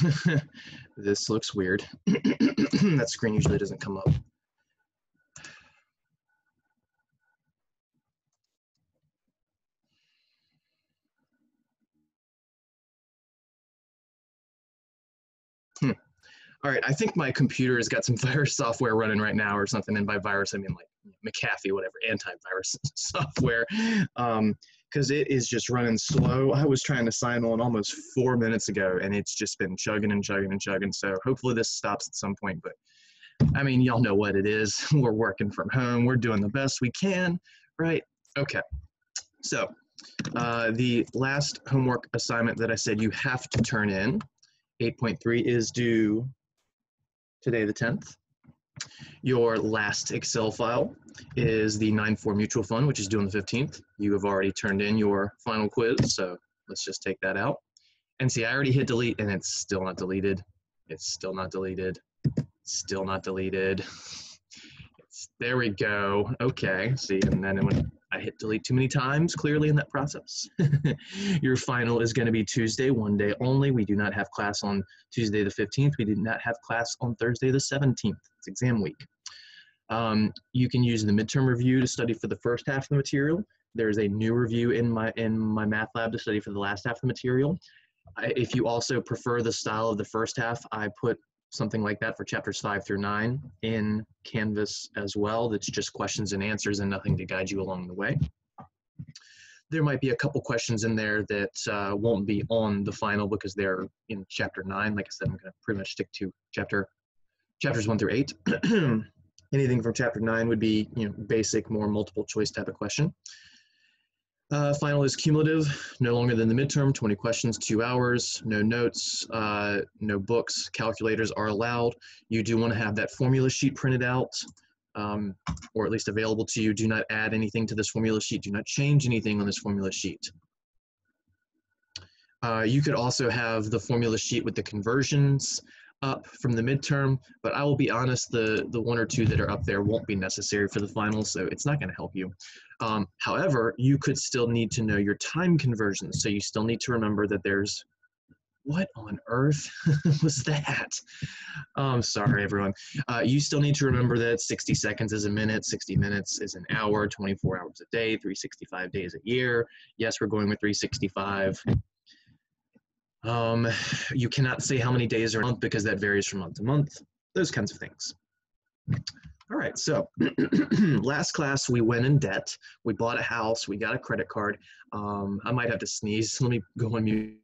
This looks weird. that screen usually doesn't come up. Hmm. All right, I think my computer has got some virus software running right now or something. And by virus, I mean like McAfee, whatever, antivirus software. Um, because it is just running slow. I was trying to sign on almost four minutes ago and it's just been chugging and chugging and chugging. So hopefully this stops at some point. But I mean, y'all know what it is. We're working from home, we're doing the best we can, right? Okay. So uh, the last homework assignment that I said you have to turn in, 8.3, is due today, the 10th. Your last Excel file is the 9-4 mutual fund, which is due on the 15th. You have already turned in your final quiz, so let's just take that out. And see, I already hit delete and it's still not deleted. It's still not deleted. Still not deleted. It's, there we go. Okay, see, and then when I hit delete too many times, clearly in that process. Your final is going to be Tuesday, one day only. We do not have class on Tuesday the 15th. We did not have class on Thursday the 17th. It's exam week. Um, you can use the midterm review to study for the first half of the material. There's a new review in my in MyMathLab to study for the last half of the material. I, if you also prefer the style of the first half, I put something like that for chapters five through nine in Canvas as well. That's just questions and answers and nothing to guide you along the way. There might be a couple questions in there that uh, won't be on the final because they're in chapter nine. Like I said, I'm going to pretty much stick to chapter chapters one through eight. Anything from chapter nine would be you know basic, more multiple choice type of question. Uh, final is cumulative, no longer than the midterm, 20 questions, two hours, no notes, uh, no books, calculators are allowed. You do want to have that formula sheet printed out, um, or at least available to you. Do not add anything to this formula sheet. Do not change anything on this formula sheet. Uh, you could also have the formula sheet with the conversions up from the midterm, but I will be honest, the, the one or two that are up there won't be necessary for the final, so it's not going to help you. Um, however, you could still need to know your time conversions, so you still need to remember that there's what on earth was that? I'm um, sorry, everyone. Uh, you still need to remember that 60 seconds is a minute, 60 minutes is an hour, 24 hours a day, 365 days a year. Yes, we're going with 365. Um, you cannot say how many days are a month because that varies from month to month, those kinds of things. All right, so last class we went in debt. We bought a house, we got a credit card. Um, I might have to sneeze. Let me go on mute.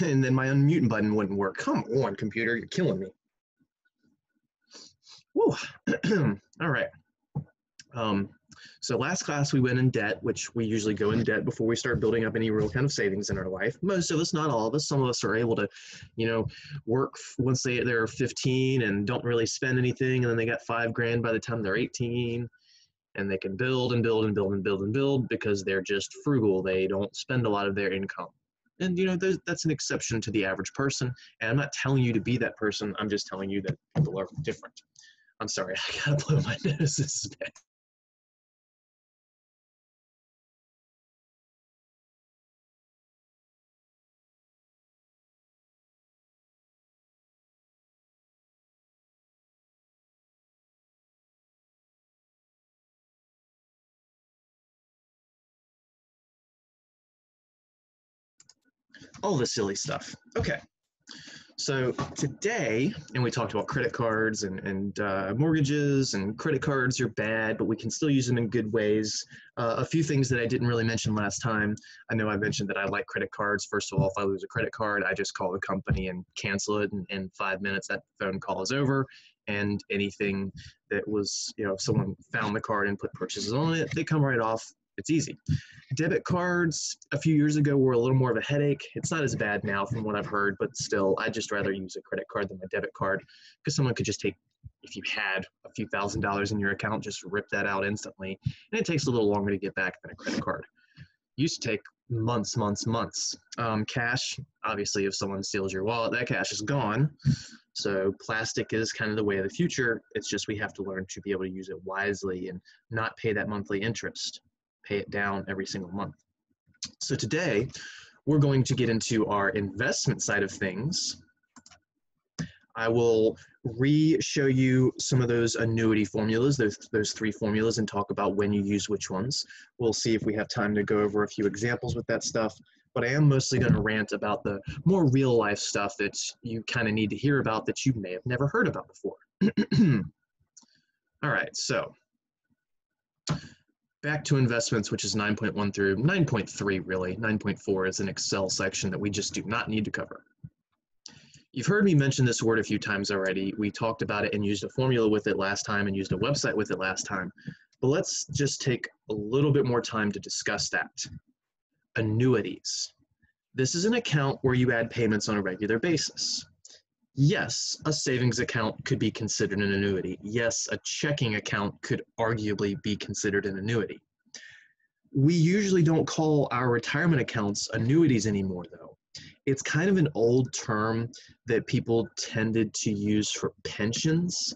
And then my unmute button wouldn't work. Come on, computer, you're killing me. Whoa. All right. Um, so last class we went in debt, which we usually go in debt before we start building up any real kind of savings in our life. Most of us, not all of us, some of us are able to, you know, work once they they're 15 and don't really spend anything, and then they got five grand by the time they're 18, and they can build and build and build and build and build because they're just frugal. They don't spend a lot of their income and you know that's an exception to the average person and i'm not telling you to be that person i'm just telling you that people are different. I'm sorry i gotta blow my nose this is bad all the silly stuff. Okay. So today, and we talked about credit cards and, and uh, mortgages, and credit cards are bad, but we can still use them in good ways. Uh, a few things that I didn't really mention last time. I know I mentioned that I like credit cards. First of all, if I lose a credit card, I just call the company and cancel it. And in five minutes, that phone call is over. And anything that was, you know, if someone found the card and put purchases on it, they come right off it's easy. Debit cards a few years ago were a little more of a headache. It's not as bad now from what I've heard, but still, I'd just rather use a credit card than my debit card because someone could just take, if you had a few thousand dollars in your account, just rip that out instantly. And it takes a little longer to get back than a credit card. used to take months, months, months. Um, cash, obviously, if someone steals your wallet, that cash is gone. So plastic is kind of the way of the future. It's just we have to learn to be able to use it wisely and not pay that monthly interest, pay it down every single month. So today, we're going to get into our investment side of things. I will re-show you some of those annuity formulas, those, those three formulas, and talk about when you use which ones. We'll see if we have time to go over a few examples with that stuff, but I am mostly going to rant about the more real life stuff that you kind of need to hear about that you may have never heard about before. All right, so back to investments, which is 9.1 through 9.3 really. 9.4 is an Excel section that we just do not need to cover. You've heard me mention this word a few times already. We talked about it and used a formula with it last time and used a website with it last time. But let's just take a little bit more time to discuss that. Annuities. This is an account where you add payments on a regular basis. Yes, a savings account could be considered an annuity. Yes, a checking account could arguably be considered an annuity. We usually don't call our retirement accounts annuities anymore, though it's kind of an old term that people tended to use for pensions,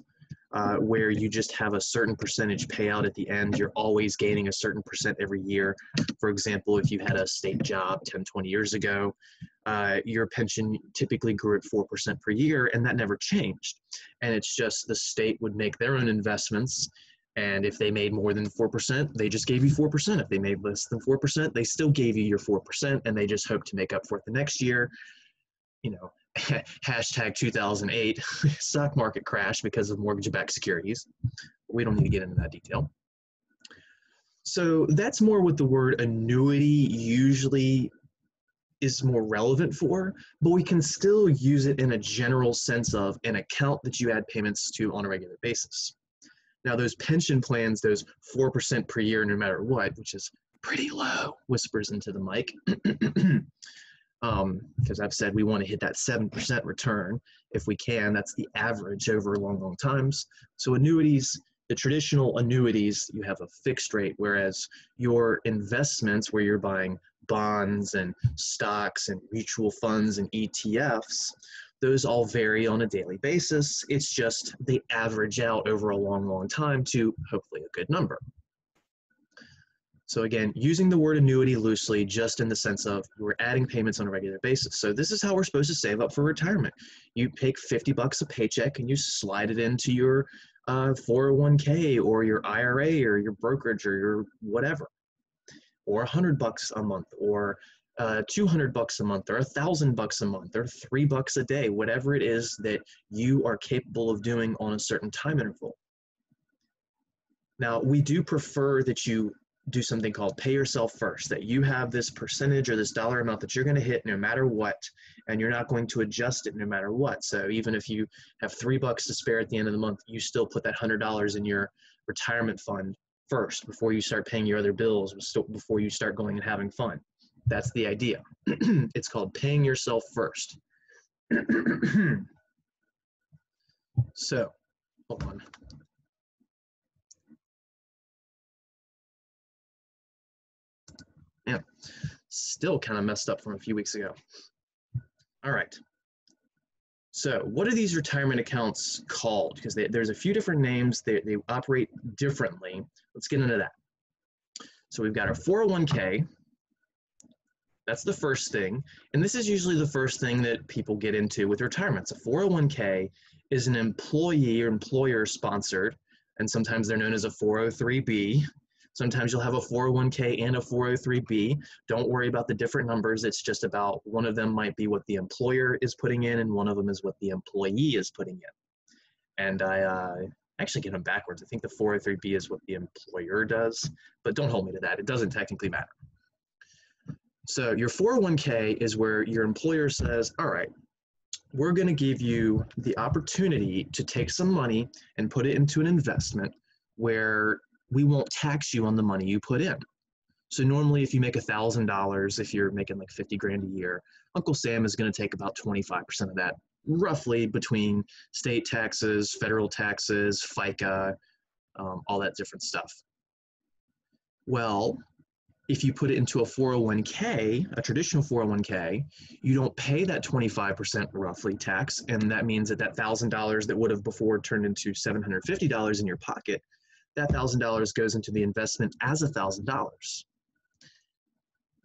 uh, where you just have a certain percentage payout at the end. You're always gaining a certain percent every year. For example, if you had a state job 10, 20 years ago, uh, your pension typically grew at 4% per year, and that never changed. And it's just the state would make their own investments and if they made more than 4%, they just gave you 4%. If they made less than 4%, they still gave you your 4%, and they just hope to make up for it the next year. You know, hashtag 2008 stock market crash because of mortgage backed securities. We don't need to get into that detail. So that's more what the word annuity usually is more relevant for, but we can still use it in a general sense of an account that you add payments to on a regular basis. Now, those pension plans, those 4% per year, no matter what, which is pretty low, whispers into the mic. because um, I've said we want to hit that 7% return if we can. That's the average over long, long times. So, annuities, the traditional annuities, you have a fixed rate, whereas your investments, where you're buying bonds and stocks and mutual funds and ETFs, those all vary on a daily basis. It's just they average out over a long, long time to hopefully a good number. So again, using the word annuity loosely, just in the sense of we're adding payments on a regular basis. So this is how we're supposed to save up for retirement. You take 50 bucks a paycheck and you slide it into your uh, 401k or your IRA or your brokerage or your whatever, or 100 bucks a month or uh, 200 bucks a month or a thousand bucks a month or three bucks a day, whatever it is that you are capable of doing on a certain time interval. Now, we do prefer that you do something called pay yourself first, that you have this percentage or this dollar amount that you're going to hit no matter what, and you're not going to adjust it no matter what. So even if you have three bucks to spare at the end of the month, you still put that hundred dollars in your retirement fund first before you start paying your other bills, before you start going and having fun. That's the idea. it's called paying yourself first. so, hold on. Still kind of messed up from a few weeks ago. All right. So what are these retirement accounts called? Because there's a few different names. They, they operate differently. Let's get into that. So we've got our 401k, that's the first thing. And this is usually the first thing that people get into with retirement. So 401k is an employee or employer sponsored, and sometimes they're known as a 403b. Sometimes you'll have a 401k and a 403b. Don't worry about the different numbers. It's just about one of them might be what the employer is putting in, and one of them is what the employee is putting in. And I uh, actually get them backwards. I think the 403b is what the employer does, but don't hold me to that. It doesn't technically matter. So your 401k is where your employer says, all right, we're going to give you the opportunity to take some money and put it into an investment where we won't tax you on the money you put in. So normally if you make $1,000, if you're making like 50 grand a year, Uncle Sam is going to take about 25% of that, roughly between state taxes, federal taxes, FICA, um, all that different stuff. Well, if you put it into a 401k, a traditional 401k, you don't pay that 25% roughly tax. And that means that that $1,000 that would have before turned into $750 in your pocket, that $1,000 goes into the investment as $1,000.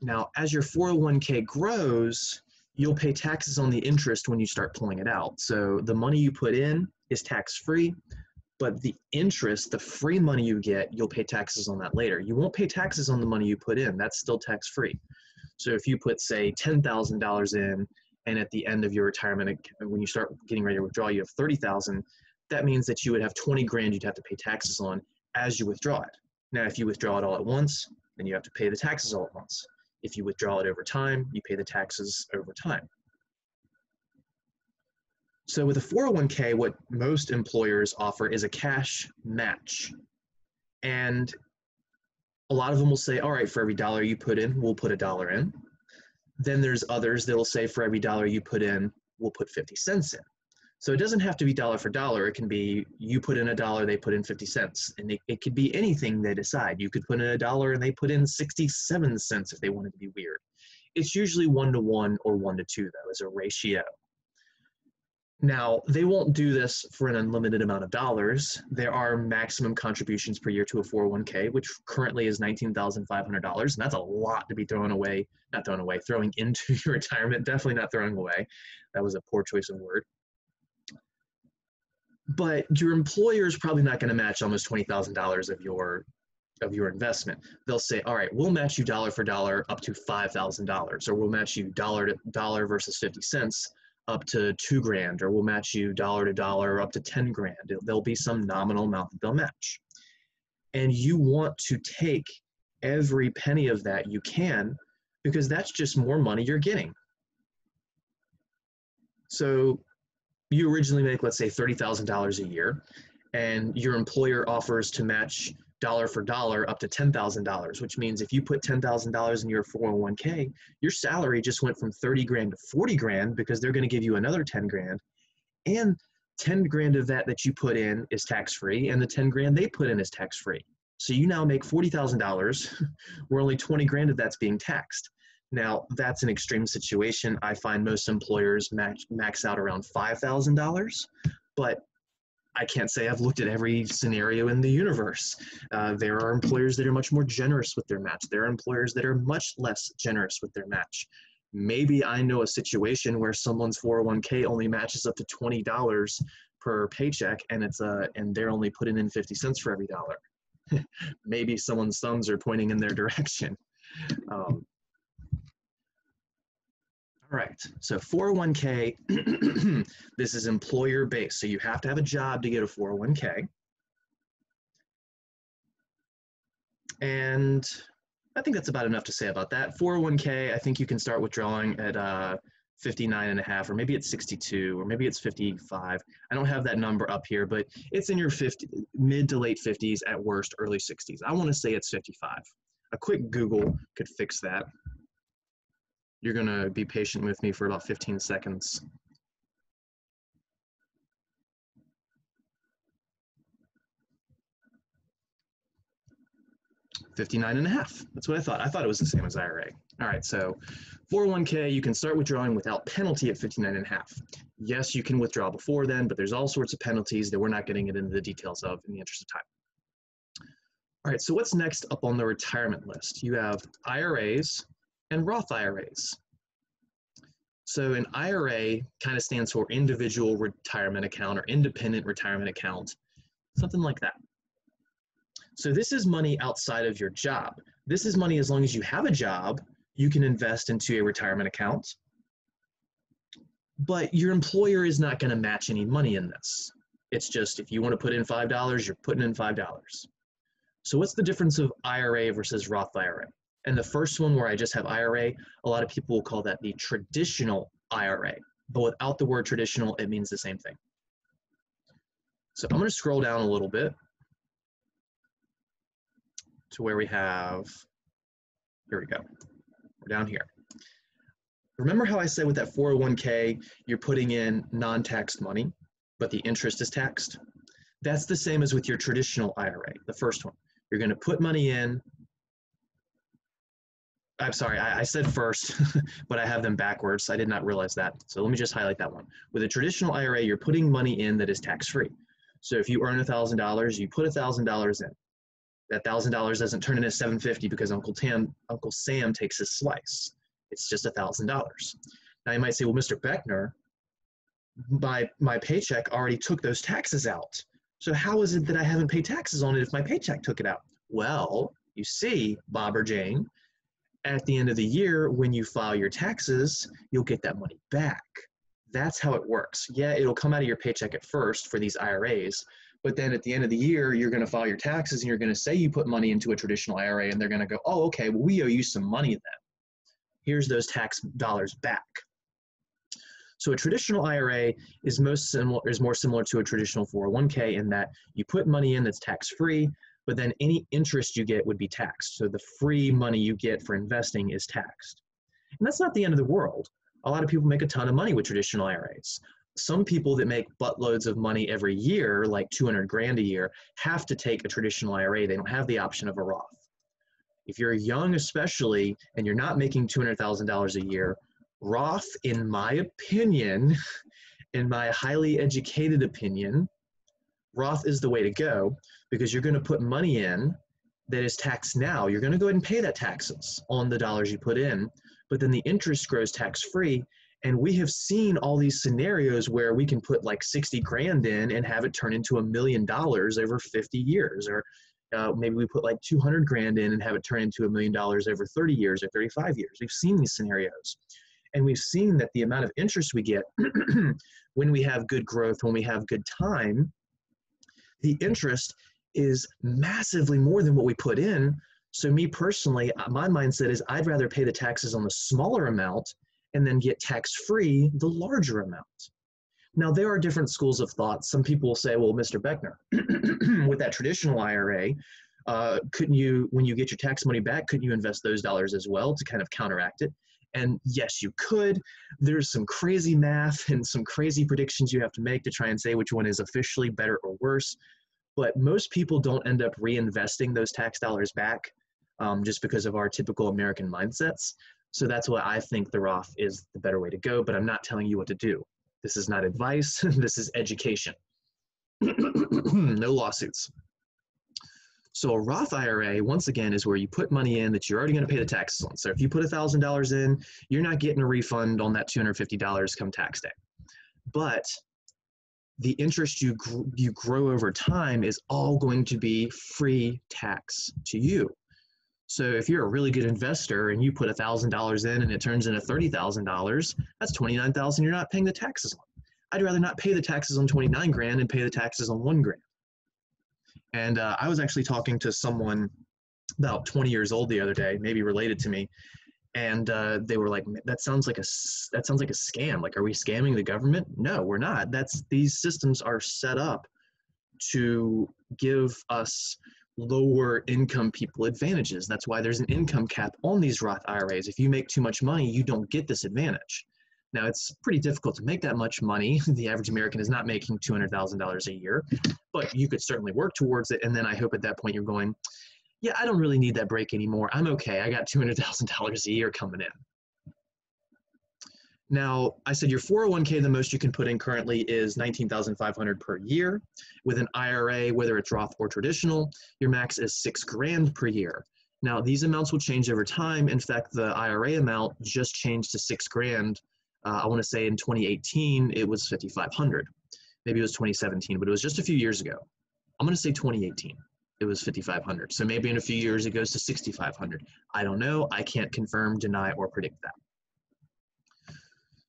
Now, as your 401k grows, you'll pay taxes on the interest when you start pulling it out. So the money you put in is tax free but the interest, the free money you get, you'll pay taxes on that later. You won't pay taxes on the money you put in. That's still tax free. So if you put say $10,000 in and at the end of your retirement when you start getting ready to withdraw you have 30,000, that means that you would have 20 grand you'd have to pay taxes on as you withdraw it. Now if you withdraw it all at once, then you have to pay the taxes all at once. If you withdraw it over time, you pay the taxes over time. So with a 401k, what most employers offer is a cash match. And a lot of them will say, all right, for every dollar you put in, we'll put a dollar in. Then there's others that'll say for every dollar you put in, we'll put 50 cents in. So it doesn't have to be dollar for dollar. It can be you put in a dollar, they put in 50 cents. And it, it could be anything they decide. You could put in a dollar and they put in 67 cents if they wanted to be weird. It's usually one to one or one to two, though, as a ratio. Now, they won't do this for an unlimited amount of dollars. There are maximum contributions per year to a 401k, which currently is $19,500. And that's a lot to be thrown away, not thrown away, throwing into your retirement, definitely not throwing away. That was a poor choice of word. But your employer is probably not going to match almost $20,000 of your of your investment. They'll say, all right, we'll match you dollar for dollar up to $5,000, or we'll match you dollar to dollar versus 50 cents up to two grand, or we'll match you dollar to dollar up to 10 grand. There'll be some nominal amount that they'll match. And you want to take every penny of that you can because that's just more money you're getting. So you originally make, let's say, $30,000 a year, and your employer offers to match dollar for dollar up to $10,000, which means if you put $10,000 in your 401k, your salary just went from 30 grand to 40 grand because they're going to give you another 10 grand. And 10 grand of that that you put in is tax free, and the 10 grand they put in is tax free. So you now make $40,000 where only 20 grand of that's being taxed. Now, that's an extreme situation. I find most employers max, max out around $5,000, but I can't say I've looked at every scenario in the universe. Uh, there are employers that are much more generous with their match. There are employers that are much less generous with their match. Maybe I know a situation where someone's 401k only matches up to $20 per paycheck and it's uh, and they're only putting in 50 cents for every dollar. Maybe someone's thumbs are pointing in their direction. Um, right, so 401k, this is employer based. So you have to have a job to get a 401k. And I think that's about enough to say about that. 401k, I think you can start withdrawing at uh, 59 and a half, or maybe it's 62, or maybe it's 55. I don't have that number up here, but it's in your 50, mid to late 50s, at worst, early 60s. I want to say it's 55. A quick Google could fix that. You're going to be patient with me for about 15 seconds. Fifty-nine and a half. That's what I thought. I thought it was the same as IRA. All right, so 401k, you can start withdrawing without penalty at 59 and a half. Yes, you can withdraw before then, but there's all sorts of penalties that we're not getting into the details of in the interest of time. All right, so what's next up on the retirement list? You have IRAs, and Roth IRAs. So an IRA kind of stands for individual retirement account or independent retirement account, something like that. So this is money outside of your job. This is money as long as you have a job, you can invest into a retirement account. But your employer is not going to match any money in this. It's just if you want to put in $5, you're putting in $5. So what's the difference of IRA versus Roth IRA? And the first one where I just have IRA, a lot of people will call that the traditional IRA. But without the word traditional, it means the same thing. So I'm going to scroll down a little bit to where we have, here we go. We're down here. Remember how I said with that 401k, you're putting in non-taxed money, but the interest is taxed? That's the same as with your traditional IRA, the first one. You're going to put money in, I'm sorry, I, I said first, but I have them backwards. I did not realize that. So let me just highlight that one. With a traditional IRA, you're putting money in that is tax free. So if you earn $1,000, you put $1,000 in. That $1,000 doesn't turn into 750 because Uncle Tam, Uncle Sam takes his slice. It's just $1,000. Now you might say, well, Mr. Beckner, my, my paycheck already took those taxes out. So how is it that I haven't paid taxes on it if my paycheck took it out? Well, you see, Bob or Jane, at the end of the year, when you file your taxes, you'll get that money back. That's how it works. Yeah, it'll come out of your paycheck at first for these IRAs, but then at the end of the year, you're going to file your taxes and you're going to say you put money into a traditional IRA, and they're going to go, oh, okay, well, we owe you some money then. Here's those tax dollars back. So a traditional IRA is most similar is more similar to a traditional 401k in that you put money in that's tax free, but then any interest you get would be taxed. So the free money you get for investing is taxed. And that's not the end of the world. A lot of people make a ton of money with traditional IRAs. Some people that make buttloads of money every year, like 200 grand a year, have to take a traditional IRA. They don't have the option of a Roth. If you're young, especially, and you're not making $200,000 a year, Roth, in my opinion, in my highly educated opinion, Roth is the way to go because you're going to put money in that is taxed now. You're going to go ahead and pay that taxes on the dollars you put in, but then the interest grows tax free. And we have seen all these scenarios where we can put like 60 grand in and have it turn into a million dollars over 50 years. Or uh, maybe we put like 200 grand in and have it turn into a million dollars over 30 years or 35 years. We've seen these scenarios. And we've seen that the amount of interest we get when we have good growth, when we have good time, the interest is massively more than what we put in. So, me personally, uh, my mindset is I'd rather pay the taxes on the smaller amount and then get tax free the larger amount. Now, there are different schools of thought. Some people will say, well, Mr. Beckner, with that traditional IRA, uh, couldn't you, when you get your tax money back, couldn't you invest those dollars as well to kind of counteract it? And yes, you could. There's some crazy math and some crazy predictions you have to make to try and say which one is officially better or worse. But most people don't end up reinvesting those tax dollars back um, just because of our typical American mindsets. So that's why I think the Roth is the better way to go, but I'm not telling you what to do. This is not advice, this is education. no lawsuits. So a Roth IRA, once again, is where you put money in that you're already going to pay the taxes on. So if you put $1,000 in, you're not getting a refund on that $250 come tax day. But the interest you, gr- you grow over time is all going to be free tax to you. So if you're a really good investor and you put $1,000 in and it turns into $30,000, that's 29,000 you're not paying the taxes on. I'd rather not pay the taxes on 29 grand and pay the taxes on 1 grand. And uh, I was actually talking to someone about 20 years old the other day, maybe related to me, and uh, they were like, "That sounds like a that sounds like a scam. Like, are we scamming the government? No, we're not. That's these systems are set up to give us lower income people advantages. That's why there's an income cap on these Roth IRAs. If you make too much money, you don't get this advantage. Now, it's pretty difficult to make that much money. The average American is not making $200,000 a year, but you could certainly work towards it. And then I hope at that point you're going, yeah, I don't really need that break anymore. I'm okay. I got $200,000 a year coming in. Now, I said your 401k, the most you can put in currently is 19,500 per year. With an IRA, whether it's Roth or traditional, your max is six grand per year. Now, these amounts will change over time. In fact, the IRA amount just changed to six grand uh, I want to say in 2018 it was 5,500. Maybe it was 2017, but it was just a few years ago. I'm going to say 2018. It was 5,500. So maybe in a few years it goes to 6,500. I don't know. I can't confirm, deny, or predict that.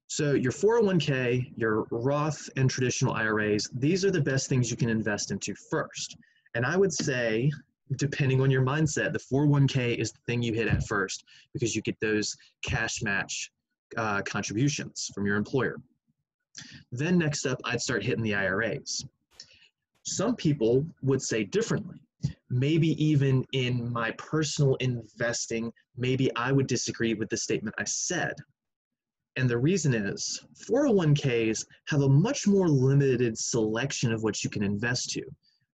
So your 401k, your Roth and traditional IRAs, these are the best things you can invest into first. And I would say, depending on your mindset, the 401k is the thing you hit at first because you get those cash match uh, contributions from your employer. Then next up, I'd start hitting the IRAs. Some people would say differently. Maybe even in my personal investing, maybe I would disagree with the statement I said. And the reason is 401ks have a much more limited selection of what you can invest to.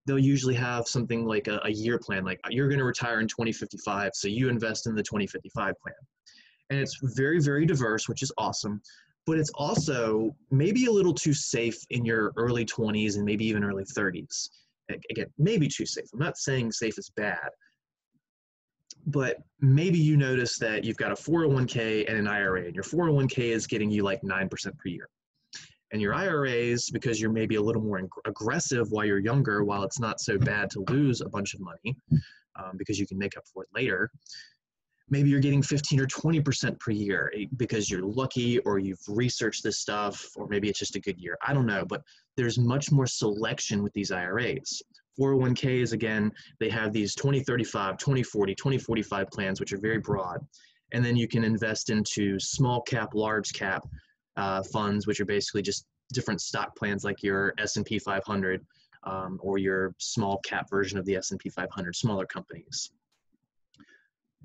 they'll usually have something like a, a year plan, like you're going to retire in 2055, so you invest in the 2055 plan. And it's very, very diverse, which is awesome. But it's also maybe a little too safe in your early 20s and maybe even early 30s. Again, maybe too safe. I'm not saying safe is bad, but maybe you notice that you've got a 401k and an IRA, and your 401k is getting you like 9% per year. And your IRAs, because you're maybe a little more aggressive while you're younger, while it's not so bad to lose a bunch of money um, because you can make up for it later, maybe you're getting 15 or 20% per year eh, because you're lucky or you've researched this stuff, or maybe it's just a good year. I don't know, but there's much more selection with these IRAs. 401ks, again, they have these 2035, 2040, 2045 plans, which are very broad. And then you can invest into small cap, large cap uh, funds, which are basically just different stock plans like your S&P 500 um, or your small cap version of the S&P 500, smaller companies.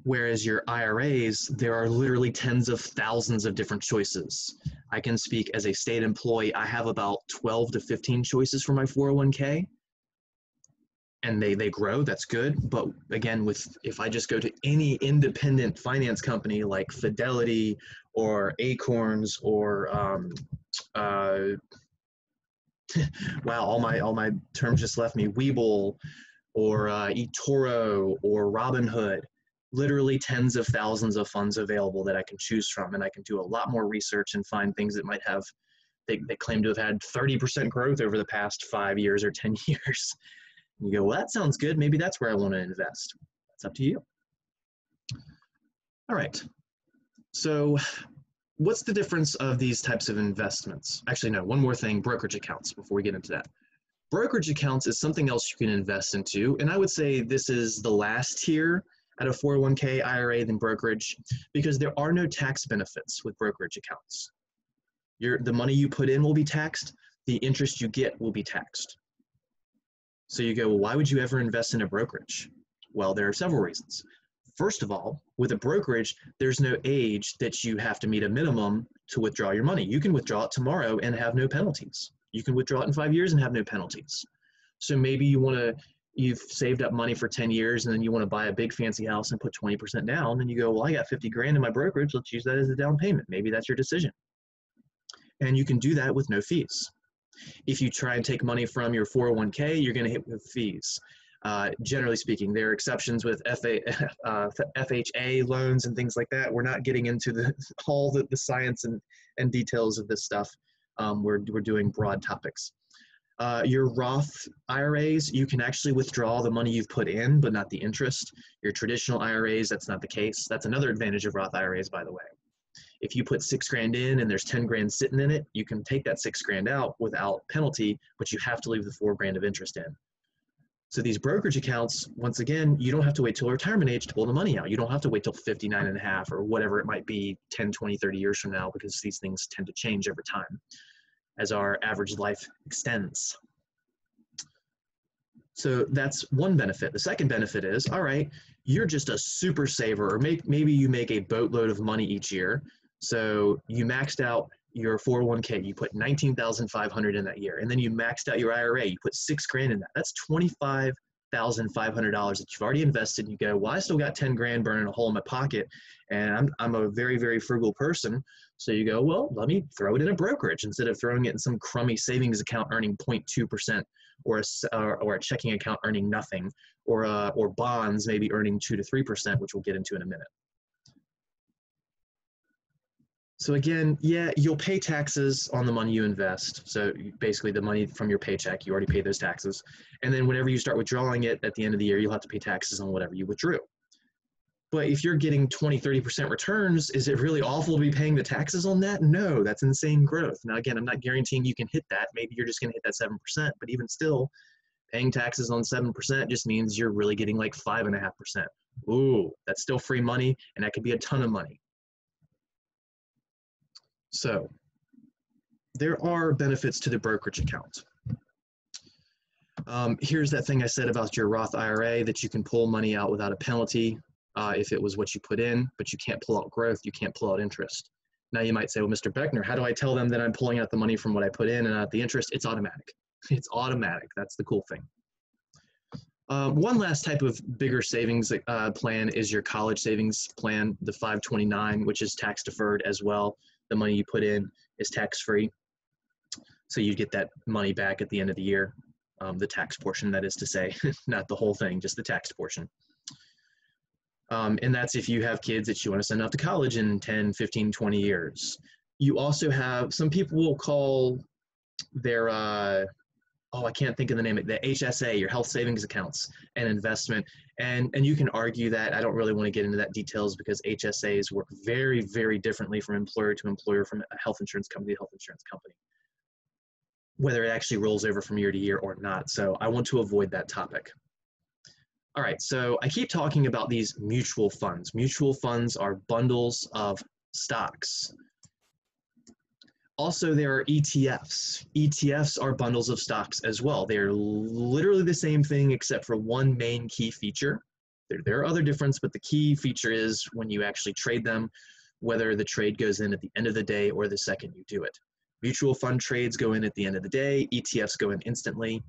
Whereas your IRAs, there are literally tens of thousands of different choices. I can speak as a state employee, I have about 12 to 15 choices for my 401k and they they grow that's good. But again with if i just go to any independent finance company like fidelity or acorns or um, uh, wow all my all my terms just left me. Webull or uh, etoro or robinhood literally tens of thousands of funds available that i can choose from and i can do a lot more research and find things that might have they, they claim to have had 30% growth over the past five years or 10 years you go, well, that sounds good. Maybe that's where I want to invest. It's up to you. All right. So what's the difference of these types of investments? Actually, no, one more thing, brokerage accounts before we get into that. Brokerage accounts is something else you can invest into. And I would say this is the last tier at a 401k IRA than brokerage because there are no tax benefits with brokerage accounts. Your, the money you put in will be taxed, the interest you get will be taxed. So you go, well, why would you ever invest in a brokerage? Well, there are several reasons. First of all, with a brokerage, there's no age that you have to meet a minimum to withdraw your money. You can withdraw it tomorrow and have no penalties. You can withdraw it in five years and have no penalties. So maybe you want to, you've saved up money for 10 years and then you want to buy a big fancy house and put 20% down. And you go, well, I got 50 grand in my brokerage. Let's use that as a down payment. Maybe that's your decision. And you can do that with no fees. If you try and take money from your 401k, you're going to hit with fees. Uh, generally speaking, there are exceptions with FA, uh, FHA loans and things like that. We're not getting into the, all the, the science and, and details of this stuff. Um, we're, we're doing broad topics. Uh, your Roth IRAs, you can actually withdraw the money you've put in, but not the interest. Your traditional IRAs, that's not the case. That's another advantage of Roth IRAs, by the way if you put six grand in and there's 10 grand sitting in it, you can take that six grand out without penalty, but you have to leave the four grand of interest in. So these brokerage accounts, once again, you don't have to wait till retirement age to pull the money out. You don't have to wait till 59 and a half or whatever it might be 10, 20, 30 years from now because these things tend to change over time as our average life extends. So that's one benefit. The second benefit is, all right, you're just a super saver or make, maybe you make a boatload of money each year. So you maxed out your 401k, you put 19,500 in that year, and then you maxed out your IRA, you put six grand in that. That's $25,500 that you've already invested. You go, well, I still got 10 grand burning a hole in my pocket, and I'm, I'm a very, very frugal person. So you go, well, let me throw it in a brokerage instead of throwing it in some crummy savings account earning 0.2% or a, or a checking account earning nothing or, uh, or bonds maybe earning 2 to 3%, which we'll get into in a minute. So again, yeah, you'll pay taxes on the money you invest. So basically the money from your paycheck, you already pay those taxes. And then whenever you start withdrawing it at the end of the year, you'll have to pay taxes on whatever you withdrew. But if you're getting 20, 30% returns, is it really awful to be paying the taxes on that? No, that's insane growth. Now, again, I'm not guaranteeing you can hit that. Maybe you're just going to hit that 7%, but even still, paying taxes on 7% just means you're really getting like 5.5%. Ooh, that's still free money, and that could be a ton of money. So there are benefits to the brokerage account. Um, here's that thing I said about your Roth IRA that you can pull money out without a penalty uh, if it was what you put in, but you can't pull out growth, you can't pull out interest. Now you might say, well, Mr. Beckner, how do I tell them that I'm pulling out the money from what I put in and not the interest? It's automatic. It's automatic. That's the cool thing. Uh, one last type of bigger savings uh, plan is your college savings plan, the 529, which is tax deferred as well. The money you put in is tax free. So you get that money back at the end of the year, um, the tax portion, that is to say, not the whole thing, just the tax portion. Um, and that's if you have kids that you want to send off to college in 10, 15, 20 years. You also have, some people will call their, uh, oh, I can't think of the name the HSA, your health savings accounts, and investment. And, and you can argue that. I don't really want to get into that details because HSAs work very, very differently from employer to employer, from a health insurance company to health insurance company, whether it actually rolls over from year to year or not. So I want to avoid that topic. All right, so I keep talking about these mutual funds. Mutual funds are bundles of stocks. Also, there are ETFs. ETFs are bundles of stocks as well. They're literally the same thing except for one main key feature. There, there are other differences, but the key feature is when you actually trade them, whether the trade goes in at the end of the day or the second you do it. Mutual fund trades go in at the end of the day, ETFs go in instantly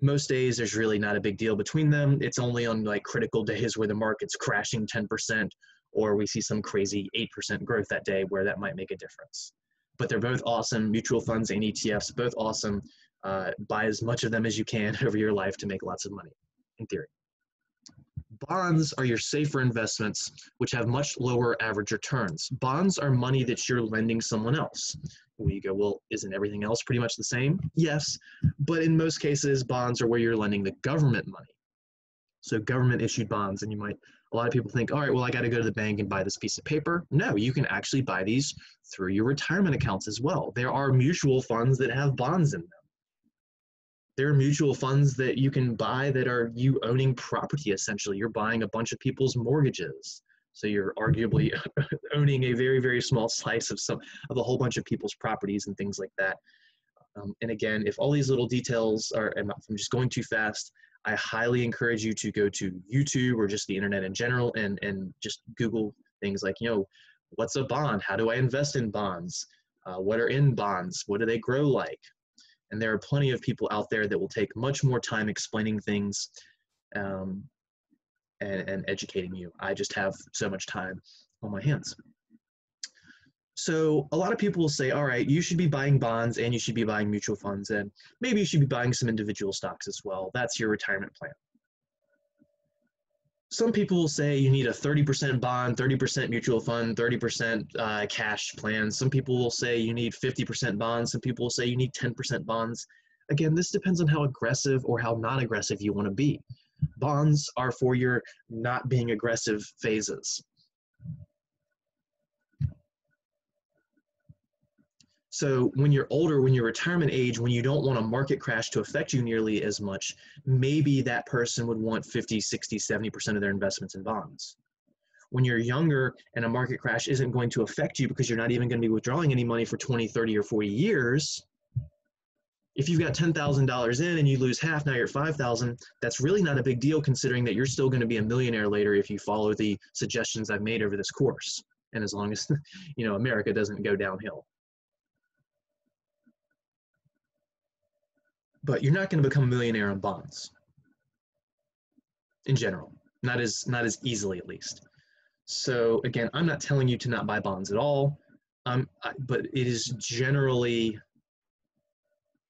most days there's really not a big deal between them. It's only on like critical days where the market's crashing 10% or we see some crazy 8% growth that day where that might make a difference. But they're both awesome. Mutual funds and ETFs, both awesome. Uh, buy as much of them as you can over your life to make lots of money, in theory. Bonds are your safer investments, which have much lower average returns. Bonds are money that you're lending someone else. You go, well, isn't everything else pretty much the same? Yes, but in most cases, bonds are where you're lending the government money. So government issued bonds, and you might, a lot of people think, all right, well, I got to go to the bank and buy this piece of paper. No, you can actually buy these through your retirement accounts as well. There are mutual funds that have bonds in them. There are mutual funds that you can buy that are you owning property essentially. You're buying a bunch of people's mortgages. So you're arguably owning a very, very small slice of some of a whole bunch of people's properties and things like that. Um, and again, if all these little details are, I'm just going too fast, I highly encourage you to go to YouTube or just the internet in general and, and just Google things like, you know, what's a bond? How do I invest in bonds? Uh, what are in bonds? What do they grow like? And there are plenty of people out there that will take much more time explaining things um, and, and educating you. I just have so much time on my hands. So a lot of people will say, all right, you should be buying bonds and you should be buying mutual funds and maybe you should be buying some individual stocks as well. That's your retirement plan. Some people will say you need a 30% bond, 30% mutual fund, 30% uh, cash plan. Some people will say you need 50% bonds. Some people will say you need 10% bonds. Again, this depends on how aggressive or how not aggressive you want to be. Bonds are for your not being aggressive phases. So when you're older, when you're retirement age, when you don't want a market crash to affect you nearly as much, maybe that person would want 50, 60, 70% of their investments in bonds. When you're younger and a market crash isn't going to affect you because you're not even going to be withdrawing any money for 20, 30, or 40 years, if you've got $10,000 in and you lose half, now you're 5,000, that's really not a big deal considering that you're still going to be a millionaire later if you follow the suggestions I've made over this course. And as long as, you know, America doesn't go downhill. But you're not going to become a millionaire on bonds. In general, not as, not as easily at least. So again, I'm not telling you to not buy bonds at all, um, but it is generally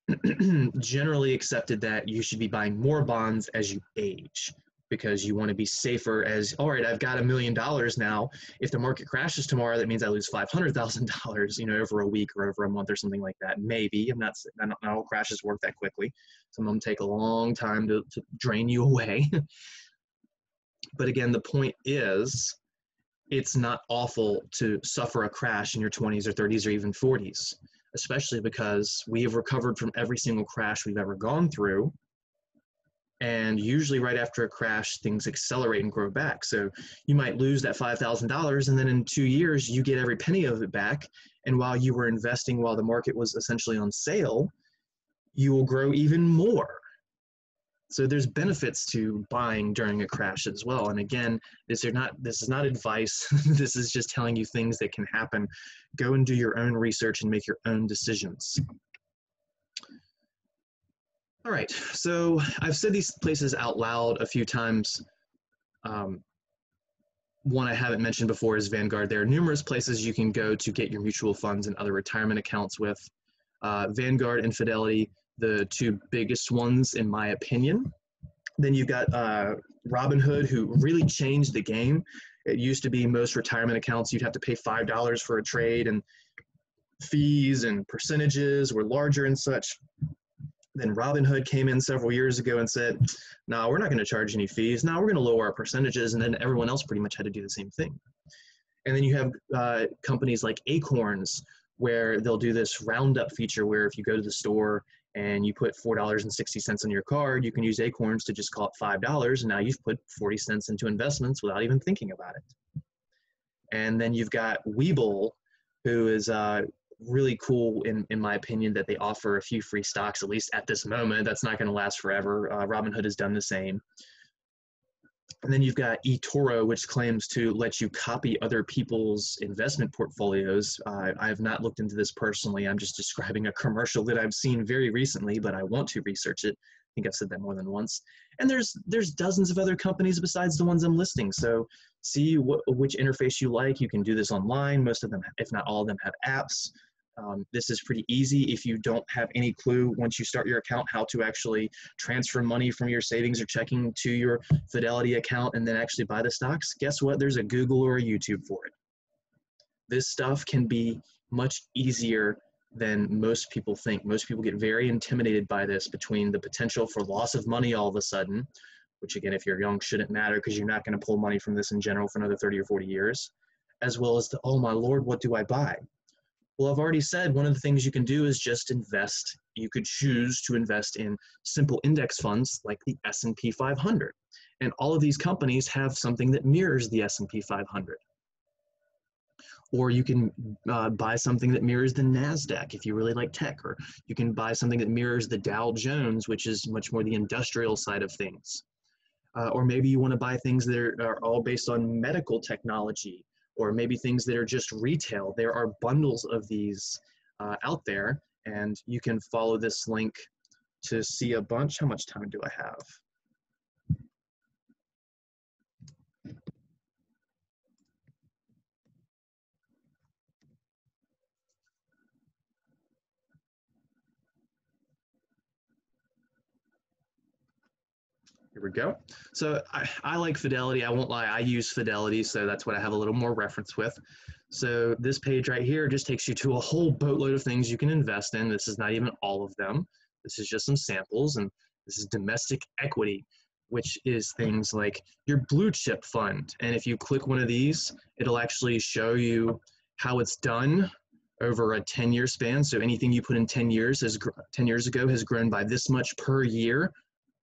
generally accepted that you should be buying more bonds as you age because you want to be safer as all right i've got a million dollars now. If the market crashes tomorrow that means i lose $500000 you know over a week or over a month or something like that. Maybe i'm not not all crashes work that quickly. Some of them take a long time to, to drain you away. But again the point is it's not awful to suffer a crash in your 20s or 30s or even 40s especially because we have recovered from every single crash we've ever gone through. And usually, right after a crash, things accelerate and grow back. So you might lose that $5,000, and then in two years, you get every penny of it back. And while you were investing while the market was essentially on sale, you will grow even more. So there's benefits to buying during a crash as well. And again, this are not this is not advice. this is just telling you things that can happen. Go and do your own research and make your own decisions. All right, so I've said these places out loud a few times. Um, one I haven't mentioned before is Vanguard. There are numerous places you can go to get your mutual funds and other retirement accounts with. Uh, Vanguard and Fidelity, the two biggest ones in my opinion. Then you've got uh, Robinhood, who really changed the game. It used to be most retirement accounts, you'd have to pay $5 for a trade, and fees and percentages were larger and such. Then Robinhood came in several years ago and said, no, we're not going to charge any fees. Now we're going to lower our percentages. And then everyone else pretty much had to do the same thing. And then you have uh, companies like Acorns, where they'll do this roundup feature where if you go to the store and you put $4.60 on your card, you can use Acorns to just call it $5. And now you've put 40 cents into investments without even thinking about it. And then you've got Webull, who is uh, really cool in, in my opinion that they offer a few free stocks at least at this moment that's not going to last forever uh, robinhood has done the same and then you've got eToro, which claims to let you copy other people's investment portfolios. Uh, I have not looked into this personally. I'm just describing a commercial that I've seen very recently, but I want to research it. I think I've said that more than once. And there's there's dozens of other companies besides the ones I'm listing. So see wh- which interface you like. You can do this online. Most of them, if not all of them, have apps. Um, this is pretty easy if you don't have any clue once you start your account how to actually transfer money from your savings or checking to your Fidelity account and then actually buy the stocks. Guess what? There's a Google or a YouTube for it. This stuff can be much easier than most people think. Most people get very intimidated by this between the potential for loss of money all of a sudden, which again, if you're young, shouldn't matter because you're not going to pull money from this in general for another 30 or 40 years, as well as the, oh my lord, what do I buy? Well, I've already said one of the things you can do is just invest. You could choose to invest in simple index funds like the S&P 500. And all of these companies have something that mirrors the S&P 500. Or you can uh, buy something that mirrors the NASDAQ if you really like tech, or you can buy something that mirrors the Dow Jones, which is much more the industrial side of things. Uh, or maybe you want to buy things that are, are all based on medical technology or maybe things that are just retail. There are bundles of these uh, out there, and you can follow this link to see a bunch. How much time do I have? Here we go. So I, I like Fidelity. I won't lie. I use Fidelity, so that's what I have a little more reference with. So this page right here just takes you to a whole boatload of things you can invest in. This is not even all of them. This is just some samples, and this is domestic equity, which is things like your blue chip fund. And if you click one of these, it'll actually show you how it's done over a 10 year span. So anything you put in 10 years has 10 years ago has grown by this much per year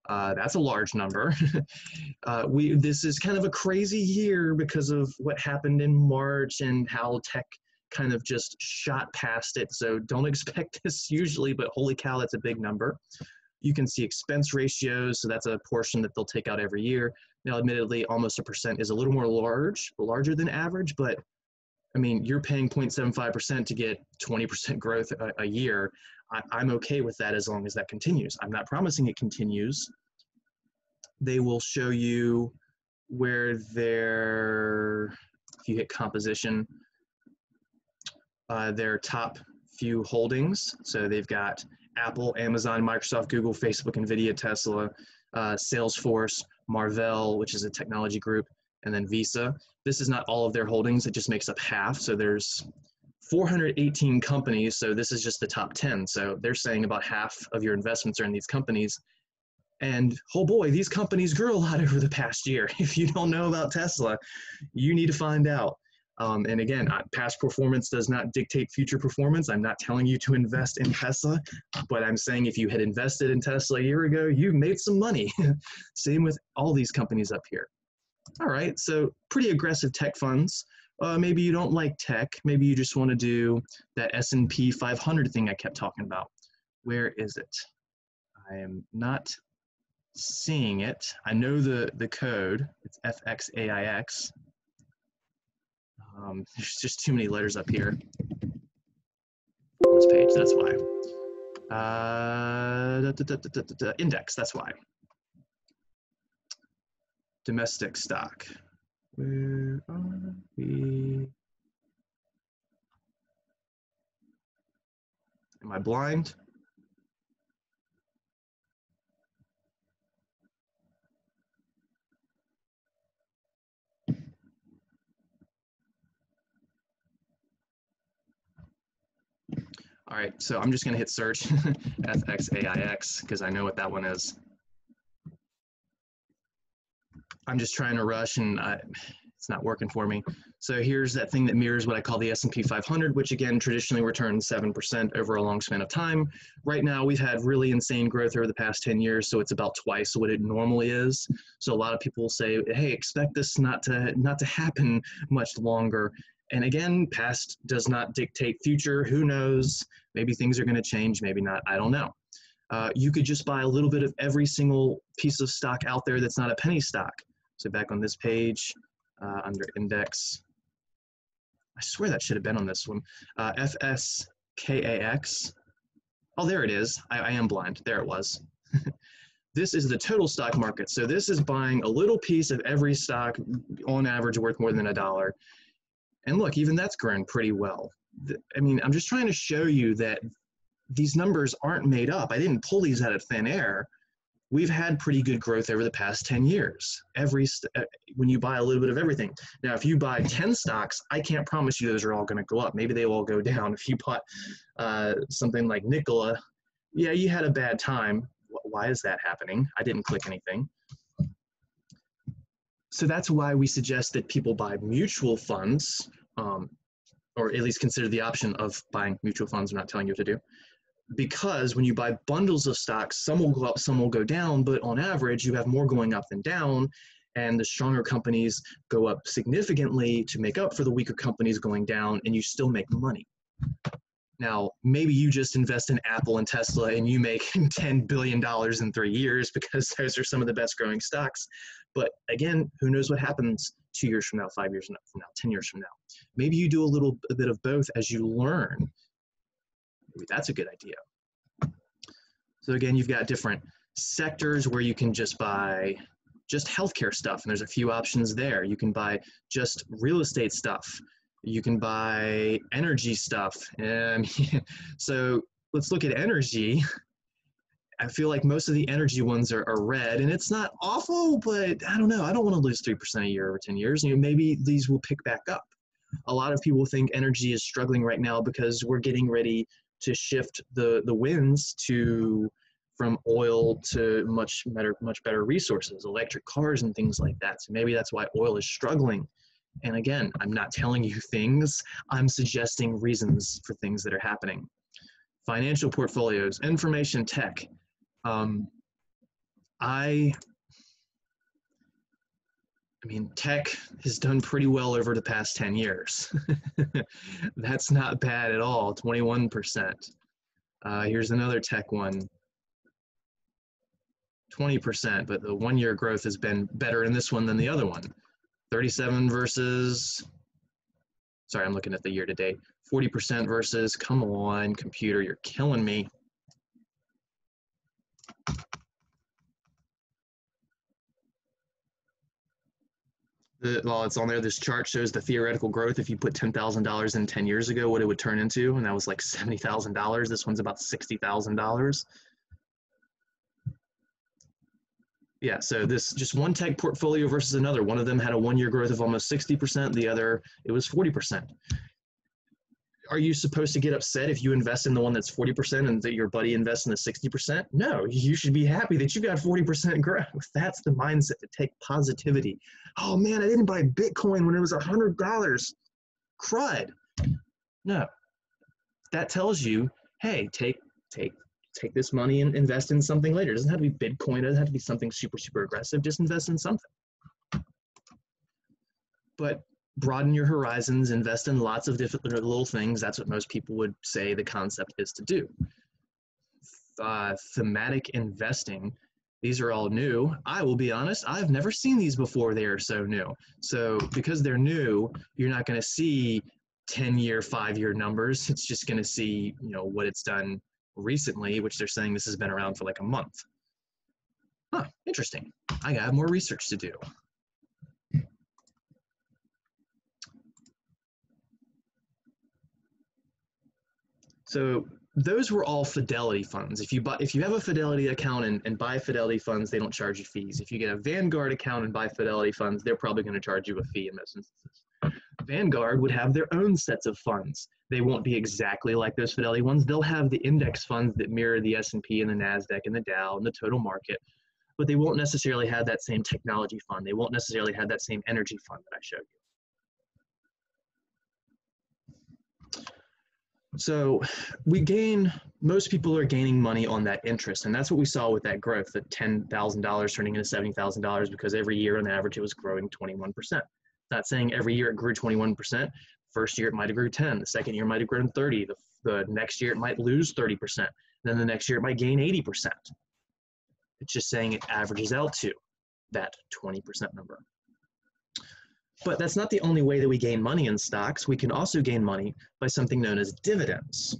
uh, that's a large number. uh, we this is kind of a crazy year because of what happened in March and how tech kind of just shot past it. So don't expect this usually, but holy cow, that's a big number. You can see expense ratios, so that's a portion that they'll take out every year. Now, admittedly, almost a percent is a little more large, larger than average, but I mean, you're paying 0.75% to get 20% growth a, a year. I, am okay with that as long as that continues. I'm not promising it continues. They will show you where their, if you hit composition, uh, their top few holdings. So they've got Apple, Amazon, Microsoft, Google, Facebook, NVIDIA, Tesla, uh, Salesforce, Marvell, which is a technology group, and then Visa. This is not all of their holdings, it just makes up half. So there's 418 companies, so this is just the top 10. So they're saying about half of your investments are in these companies. And oh boy, these companies grew a lot over the past year. If you don't know about Tesla, you need to find out. Um, and again, past performance does not dictate future performance. I'm not telling you to invest in Tesla, but I'm saying if you had invested in Tesla a year ago, you made some money. Same with all these companies up here. All right, so pretty aggressive tech funds. Uh, maybe you don't like tech. Maybe you just want to do that S&P 500 thing I kept talking about. Where is it? I am not seeing it. I know the, the code. It's FXAIX. Um, there's just too many letters up here on this page, that's why. Uh, da, da, da, index, that's why. Domestic stock. Where are we? Am I blind? All right, so I'm just gonna hit search FXAIX because I know what that one is. I'm just trying to rush and I, it's not working for me. So here's that thing that mirrors what I call the S&P 500, which again, traditionally returns 7% over a long span of time. Right now, we've had really insane growth over the past 10 years, so it's about twice what it normally is. So a lot of people will say, hey, expect this not to, not to happen much longer. And again, past does not dictate future. Who knows? Maybe things are going to change, maybe not. I don't know. Uh, you could just buy a little bit of every single piece of stock out there that's not a penny stock. So back on this page, uh, under index, I swear that should have been on this one. Uh, FSKAX. Oh, there it is. I, I am blind. There it was. this is the total stock market. So this is buying a little piece of every stock on average worth more than a dollar. And look, even that's grown pretty well. I mean, I'm just trying to show you that these numbers aren't made up. I didn't pull these out of thin air. We've had pretty good growth over the past 10 years. Every uh, when you buy a little bit of everything. Now, if you buy 10 stocks, I can't promise you those are all going to go up. Maybe they will all go down. If you bought uh, something like Nikola, yeah, you had a bad time. Why is that happening? I didn't click anything. So that's why we suggest that people buy mutual funds, um, or at least consider the option of buying mutual funds. I'm not telling you what to do. Because when you buy bundles of stocks, some will go up, some will go down, but on average, you have more going up than down. And the stronger companies go up significantly to make up for the weaker companies going down, and you still make money. Now, maybe you just invest in Apple and Tesla and you make $10 billion in three years because those are some of the best growing stocks. But again, who knows what happens two years from now, five years from now, 10 years from now. Maybe you do a little a bit of both as you learn. Maybe that's a good idea. So again, you've got different sectors where you can just buy just healthcare stuff, and there's a few options there. You can buy just real estate stuff. You can buy energy stuff. And so let's look at energy. I feel like most of the energy ones are, are red, and it's not awful, but I don't know. I don't want to lose 3% a year over 10 years. You know, maybe these will pick back up. A lot of people think energy is struggling right now because we're getting ready to shift the, the winds to from oil to much better much better resources, electric cars and things like that. So maybe that's why oil is struggling. And again, I'm not telling you things, I'm suggesting reasons for things that are happening. Financial portfolios, information tech, um, I, I mean, tech has done pretty well over the past 10 years. That's not bad at all, 21%. Uh, here's another tech one. 20%, but the one year growth has been better in this one than the other one. 37 versus, sorry, I'm looking at the year to date. 40% versus, come on, computer, you're killing me. The, well, it's on there. This chart shows the theoretical growth. If you put ten thousand dollars in ten years ago, what it would turn into, and that was like seventy thousand dollars. This one's about sixty thousand dollars. Yeah, so this just one tech portfolio versus another. One of them had a one-year growth of almost sixty percent. The other, it was forty percent are you supposed to get upset if you invest in the one that's 40% and that your buddy invests in the 60%? No, you should be happy that you got 40% growth. That's the mindset to take positivity. Oh man, I didn't buy Bitcoin when it was $100. Crud. No. That tells you, hey, take take take this money and invest in something later. It doesn't have to be Bitcoin, it doesn't have to be something super super aggressive. Just invest in something. But broaden your horizons, invest in lots of different little things. That's what most people would say the concept is to do. Uh, thematic investing, these are all new. I will be honest, I've never seen these before. They are so new. So because they're new, you're not going to see 10 year, five year numbers. It's just going to see, you know, what it's done recently, which they're saying this has been around for like a month. Huh, interesting. I have more research to do. So those were all Fidelity funds. If you buy, if you have a Fidelity account and, and buy Fidelity funds, they don't charge you fees. If you get a Vanguard account and buy Fidelity funds, they're probably going to charge you a fee in most instances. Vanguard would have their own sets of funds. They won't be exactly like those Fidelity ones. They'll have the index funds that mirror the S&P and the Nasdaq and the Dow and the total market, but they won't necessarily have that same technology fund. They won't necessarily have that same energy fund that I showed you. So we gain, most people are gaining money on that interest. And that's what we saw with that growth, the $10,000 turning into $70,000 because every year on average it was growing 21%. Not saying every year it grew 21%. First year it might have grew 10. The second year might have grown 30. The, the next year it might lose 30%. Then the next year it might gain 80%. It's just saying it averages out to that 20% number. But that's not the only way that we gain money in stocks. We can also gain money by something known as dividends,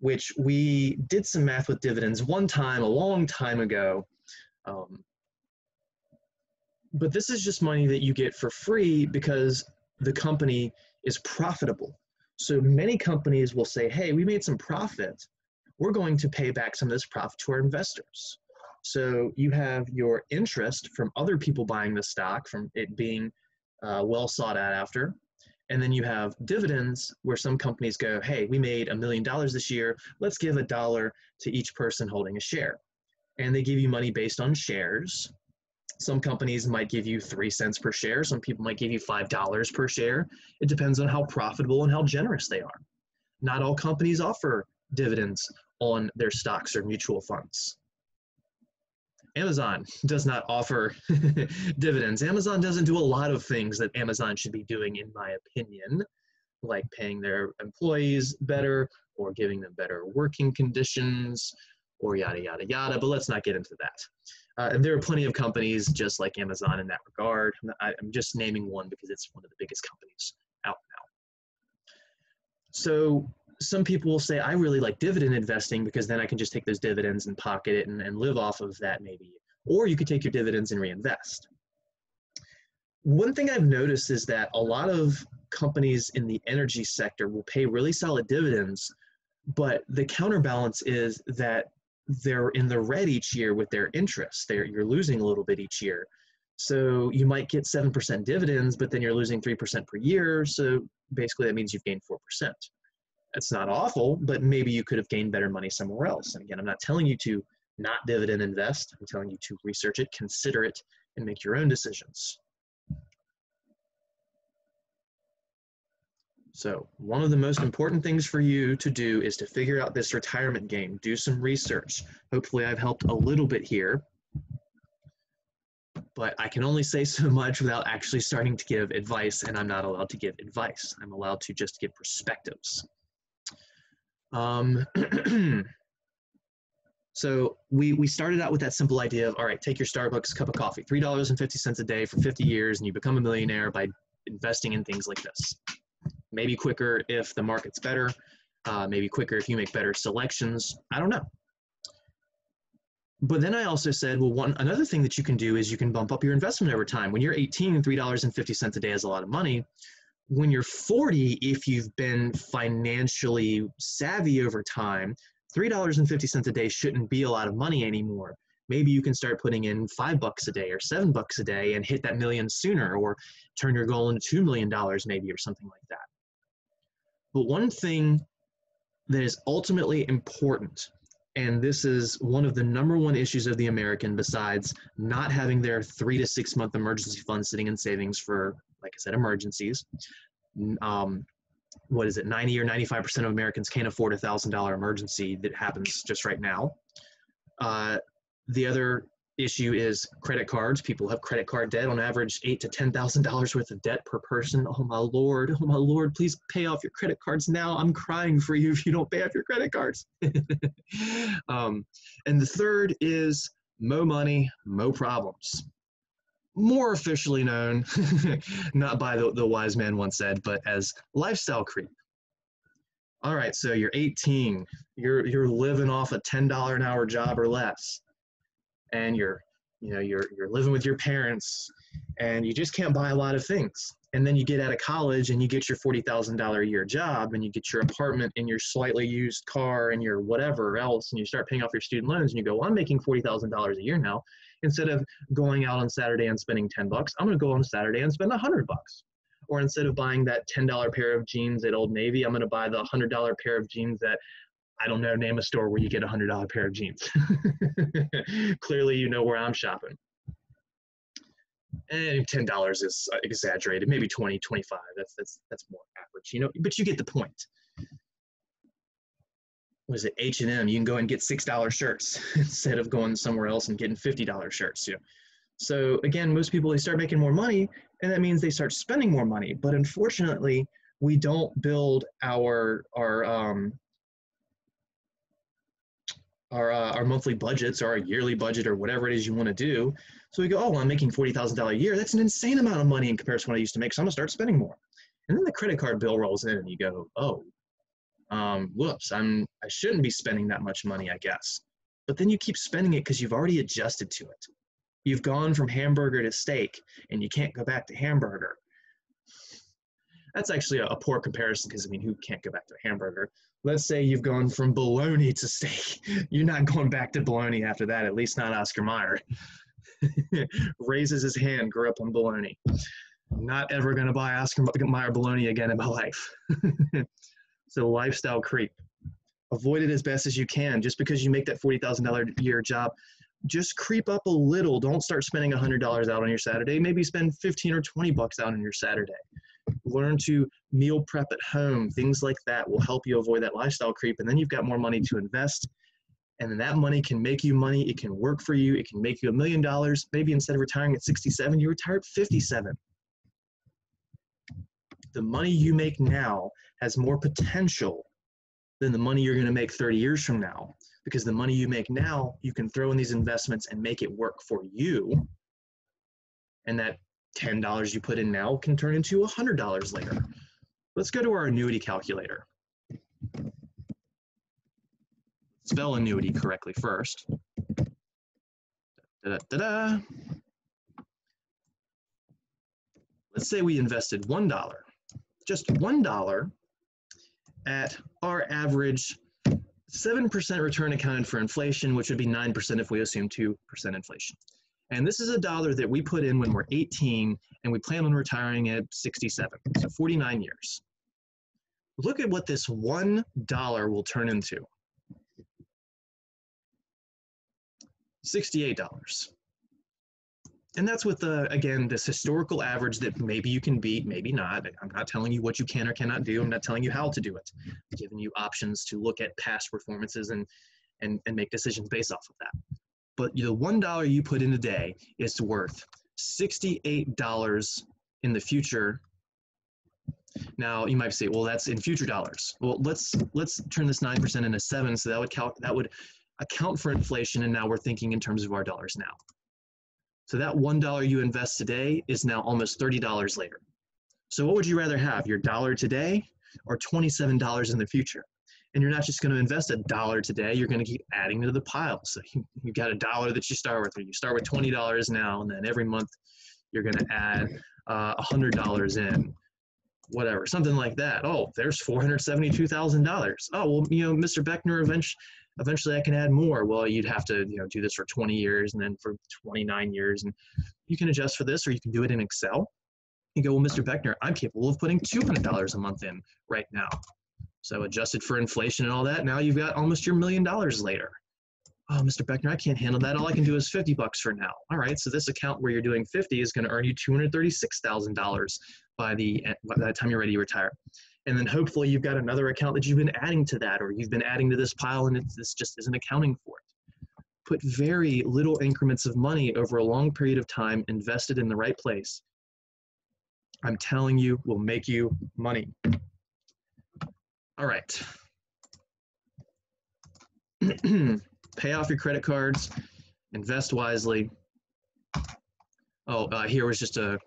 which we did some math with dividends one time, a long time ago. Um, but this is just money that you get for free because the company is profitable. So many companies will say, hey, we made some profit. We're going to pay back some of this profit to our investors. So you have your interest from other people buying the stock, from it being uh, well sought out after. And then you have dividends where some companies go, hey, we made a million dollars this year. Let's give a dollar to each person holding a share. And they give you money based on shares. Some companies might give you three cents per share. Some people might give you $5 per share. It depends on how profitable and how generous they are. Not all companies offer dividends on their stocks or mutual funds. Amazon does not offer dividends. Amazon doesn't do a lot of things that Amazon should be doing, in my opinion, like paying their employees better or giving them better working conditions or yada, yada, yada. But let's not get into that. Uh, and there are plenty of companies just like Amazon in that regard. I'm just naming one because it's one of the biggest companies out now. So some people will say, I really like dividend investing because then I can just take those dividends and pocket it and, and live off of that maybe. Or you could take your dividends and reinvest. One thing I've noticed is that a lot of companies in the energy sector will pay really solid dividends, but the counterbalance is that they're in the red each year with their interest. They're, you're losing a little bit each year. So you might get 7% dividends, but then you're losing 3% per year. So basically, that means you've gained 4%. It's not awful, but maybe you could have gained better money somewhere else. And again, I'm not telling you to not dividend invest. I'm telling you to research it, consider it, and make your own decisions. So one of the most important things for you to do is to figure out this retirement game. Do some research. Hopefully I've helped a little bit here. But I can only say so much without actually starting to give advice, and I'm not allowed to give advice. I'm allowed to just give perspectives. Um, so we, we started out with that simple idea of, all right, take your Starbucks cup of coffee, $3.50 a day for 50 years, and you become a millionaire by investing in things like this. Maybe quicker if the market's better, uh, maybe quicker if you make better selections. I don't know. But then I also said, well, one another thing that you can do is you can bump up your investment over time. When you're 18, $3.50 a day is a lot of money when you're 40, if you've been financially savvy over time, $3.50 a day shouldn't be a lot of money anymore. Maybe you can start putting in five bucks a day or seven bucks a day and hit that million sooner or turn your goal into $2 million maybe or something like that. But one thing that is ultimately important, and this is one of the number one issues of the American besides not having their three to six month emergency fund sitting in savings for like I said, emergencies. Um, what is it? 90 or 95% of Americans can't afford a thousand dollar emergency that happens just right now. Uh, the other issue is credit cards. People have credit card debt on average eight to ten thousand dollars worth of debt per person. Oh my lord! Oh my lord! Please pay off your credit cards now. I'm crying for you if you don't pay off your credit cards. um, and the third is mo money, mo problems more officially known, not by the, the wise man once said, but as lifestyle creep. All right, so you're 18. You're you're living off a $10 an hour job or less. And you're you know you're you're living with your parents and you just can't buy a lot of things and then you get out of college and you get your $40,000 a year job and you get your apartment and your slightly used car and your whatever else and you start paying off your student loans and you go well, I'm making $40,000 a year now instead of going out on Saturday and spending 10 bucks I'm going to go on Saturday and spend 100 bucks or instead of buying that $10 pair of jeans at Old Navy I'm going to buy the $100 pair of jeans that I don't know, name a store where you get a hundred dollar pair of jeans. Clearly, you know where I'm shopping. And ten dollars is exaggerated, maybe 20, 25. That's that's that's more average, you know. But you get the point. Was it H and M? You can go and get six dollar shirts instead of going somewhere else and getting fifty dollar shirts. So again, most people they start making more money, and that means they start spending more money. But unfortunately, we don't build our our um, our, uh, our monthly budgets or our yearly budget or whatever it is you want to do. So we go, oh, well, I'm making $40,000 a year. That's an insane amount of money in comparison to what I used to make. So I'm going to start spending more. And then the credit card bill rolls in and you go, oh, um, whoops, I'm, I shouldn't be spending that much money, I guess. But then you keep spending it because you've already adjusted to it. You've gone from hamburger to steak and you can't go back to hamburger. That's actually a, a poor comparison because, I mean, who can't go back to a hamburger? let's say you've gone from bologna to steak. You're not going back to bologna after that, at least not Oscar Mayer. Raises his hand, grew up on bologna. Not ever going to buy Oscar Mayer bologna again in my life. so, lifestyle creep. Avoid it as best as you can. Just because you make that $40,000 a year job, just creep up a little. Don't start spending $100 out on your Saturday. Maybe spend 15 or 20 bucks out on your Saturday learn to meal prep at home things like that will help you avoid that lifestyle creep and then you've got more money to invest and then that money can make you money it can work for you it can make you a million dollars maybe instead of retiring at 67 you retire at 57 the money you make now has more potential than the money you're going to make 30 years from now because the money you make now you can throw in these investments and make it work for you and that $10 you put in now can turn into $100 later. Let's go to our annuity calculator. Spell annuity correctly first. Da -da -da Let's say we invested $1, just $1 at our average 7% return accounted for inflation, which would be 9% if we assume 2% inflation. And this is a dollar that we put in when we're 18 and we plan on retiring at 67, so 49 years. Look at what this one dollar will turn into. $68. And that's with the, again, this historical average that maybe you can beat, maybe not. I'm not telling you what you can or cannot do. I'm not telling you how to do it. I'm giving you options to look at past performances and, and, and make decisions based off of that but the one dollar you put in today is worth $68 in the future now you might say well that's in future dollars well let's let's turn this 9% into 7 so that would count that would account for inflation and now we're thinking in terms of our dollars now so that one dollar you invest today is now almost $30 later. So what would you rather have your dollar today or $27 in the future? And you're not just going to invest a dollar today you're going to keep adding to the pile. So you, you got a dollar that you start with or you start with $20 now and then every month you're going to add uh, $100 in. Whatever something like that. Oh there's $472000 oh well you know mr beckner eventually eventually i can add more well you'd have to you know do this for 20 years and then for 29 years and you can adjust for this or you can do it in excel you go well mr beckner i'm capable of putting $200 a month in right now so adjusted for inflation and all that, now you've got almost your million dollars later. Oh, Mr. Beckner, I can't handle that. All I can do is 50 bucks for now. All right, so this account where you're doing 50 is going to earn you $236,000 by the by the time you're ready to retire. And then hopefully you've got another account that you've been adding to that, or you've been adding to this pile and this just isn't accounting for it. Put very little increments of money over a long period of time invested in the right place. I'm telling you, will make you money. All right. Pay off your credit cards, invest wisely. Oh, uh, here was just a,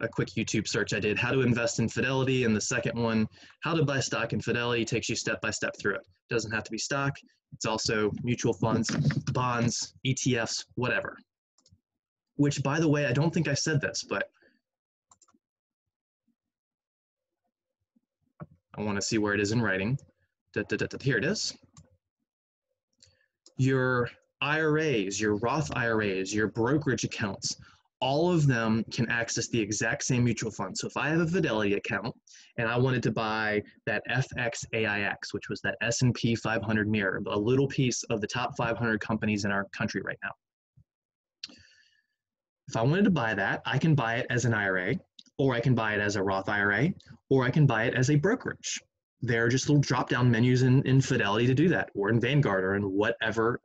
a quick YouTube search I did, how to invest in Fidelity, and the second one, how to buy stock in Fidelity, takes you step by step through it. it Doesn't have to be stock. It's also mutual funds, bonds, ETFs, whatever. Which, by the way, I don't think I said this, but I want to see where it is in writing. Da, da, da, here it is. Your IRAs, your Roth IRAs, your brokerage accounts, all of them can access the exact same mutual fund. So if I have a Fidelity account and I wanted to buy that FXAIX, which was that S&P 500 mirror, a little piece of the top 500 companies in our country right now. If I wanted to buy that, I can buy it as an IRA, or I can buy it as a Roth IRA, or I can buy it as a brokerage. There are just little drop-down menus in, in Fidelity to do that, or in Vanguard, or in whatever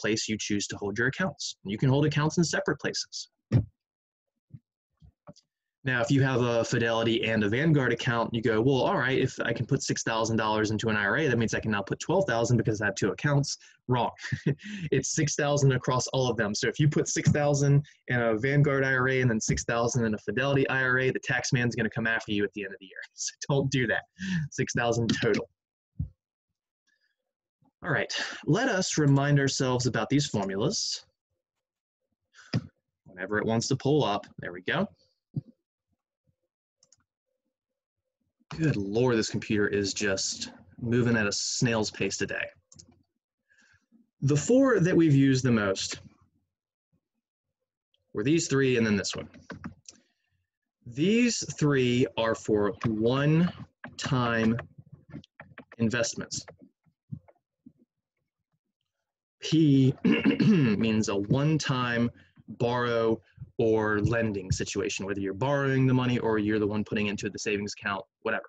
place you choose to hold your accounts. You can hold accounts in separate places. Now, if you have a Fidelity and a Vanguard account, you go, well, all right, if I can put $6,000 into an IRA, that means I can now put 12,000 because I have two accounts. Wrong. it's 6,000 across all of them. So if you put 6,000 in a Vanguard IRA and then 6,000 in a Fidelity IRA, the tax man's going to come after you at the end of the year. So don't do that. 6,000 total. All right, let us remind ourselves about these formulas. Whenever it wants to pull up, there we go. Good lord, this computer is just moving at a snail's pace today. The four that we've used the most were these three and then this one. These three are for one-time investments. P means a one-time borrow or lending situation, whether you're borrowing the money or you're the one putting into the savings account, whatever.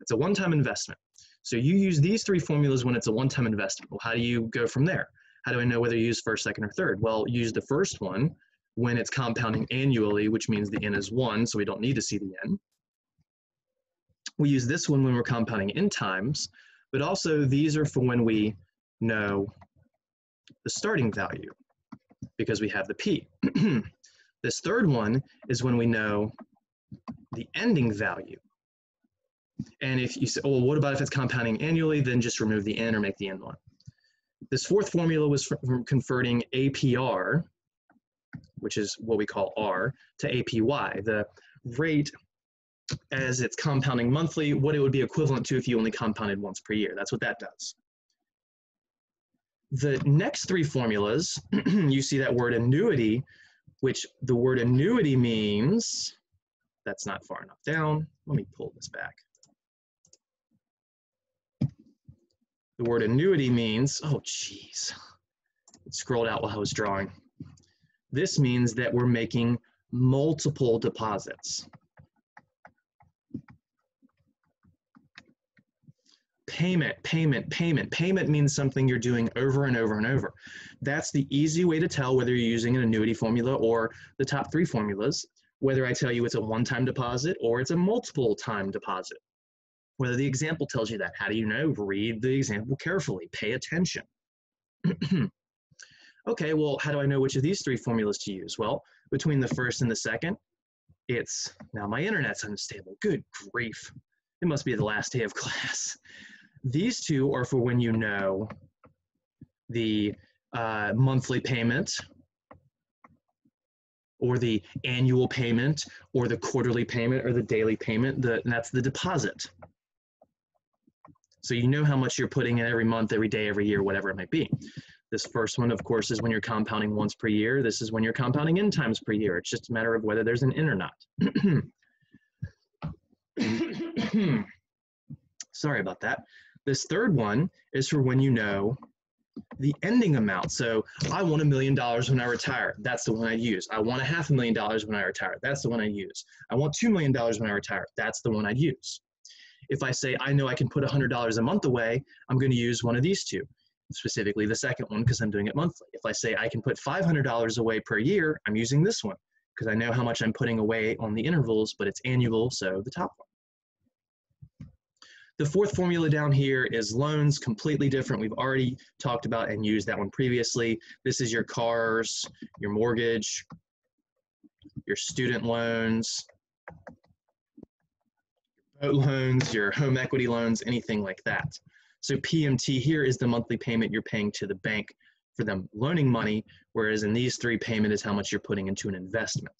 It's a one-time investment. So you use these three formulas when it's a one-time investment. Well, how do you go from there? How do I know whether you use first, second, or third? Well, use the first one when it's compounding annually, which means the n is one, so we don't need to see the n. We use this one when we're compounding n times, but also these are for when we know the starting value because we have the p. This third one is when we know the ending value. And if you say, well, what about if it's compounding annually? Then just remove the n or make the n one. This fourth formula was from converting APR, which is what we call R, to APY, the rate as it's compounding monthly, what it would be equivalent to if you only compounded once per year. That's what that does. The next three formulas, you see that word annuity, which the word annuity means, that's not far enough down. Let me pull this back. The word annuity means, oh geez, it scrolled out while I was drawing. This means that we're making multiple deposits. Payment, payment, payment. Payment means something you're doing over and over and over. That's the easy way to tell whether you're using an annuity formula or the top three formulas, whether I tell you it's a one-time deposit or it's a multiple time deposit. Whether the example tells you that. How do you know? Read the example carefully. Pay attention. okay, well, how do I know which of these three formulas to use? Well, between the first and the second, it's, now my internet's unstable. Good grief. It must be the last day of class. These two are for when you know the uh, monthly payment or the annual payment or the quarterly payment or the daily payment, the, that's the deposit. So you know how much you're putting in every month, every day, every year, whatever it might be. This first one, of course, is when you're compounding once per year. This is when you're compounding n times per year. It's just a matter of whether there's an in or not. Sorry about that. This third one is for when you know the ending amount. So I want a million dollars when I retire. That's the one I use. I want a half a million dollars when I retire. That's the one I use. I want $2 million when I retire. That's the one I'd use. If I say I know I can put $100 a month away, I'm going to use one of these two, specifically the second one because I'm doing it monthly. If I say I can put $500 away per year, I'm using this one because I know how much I'm putting away on the intervals, but it's annual, so the top one. The fourth formula down here is loans, completely different. We've already talked about and used that one previously. This is your cars, your mortgage, your student loans, boat loans, your home equity loans, anything like that. So PMT here is the monthly payment you're paying to the bank for them loaning money, whereas in these three payment is how much you're putting into an investment.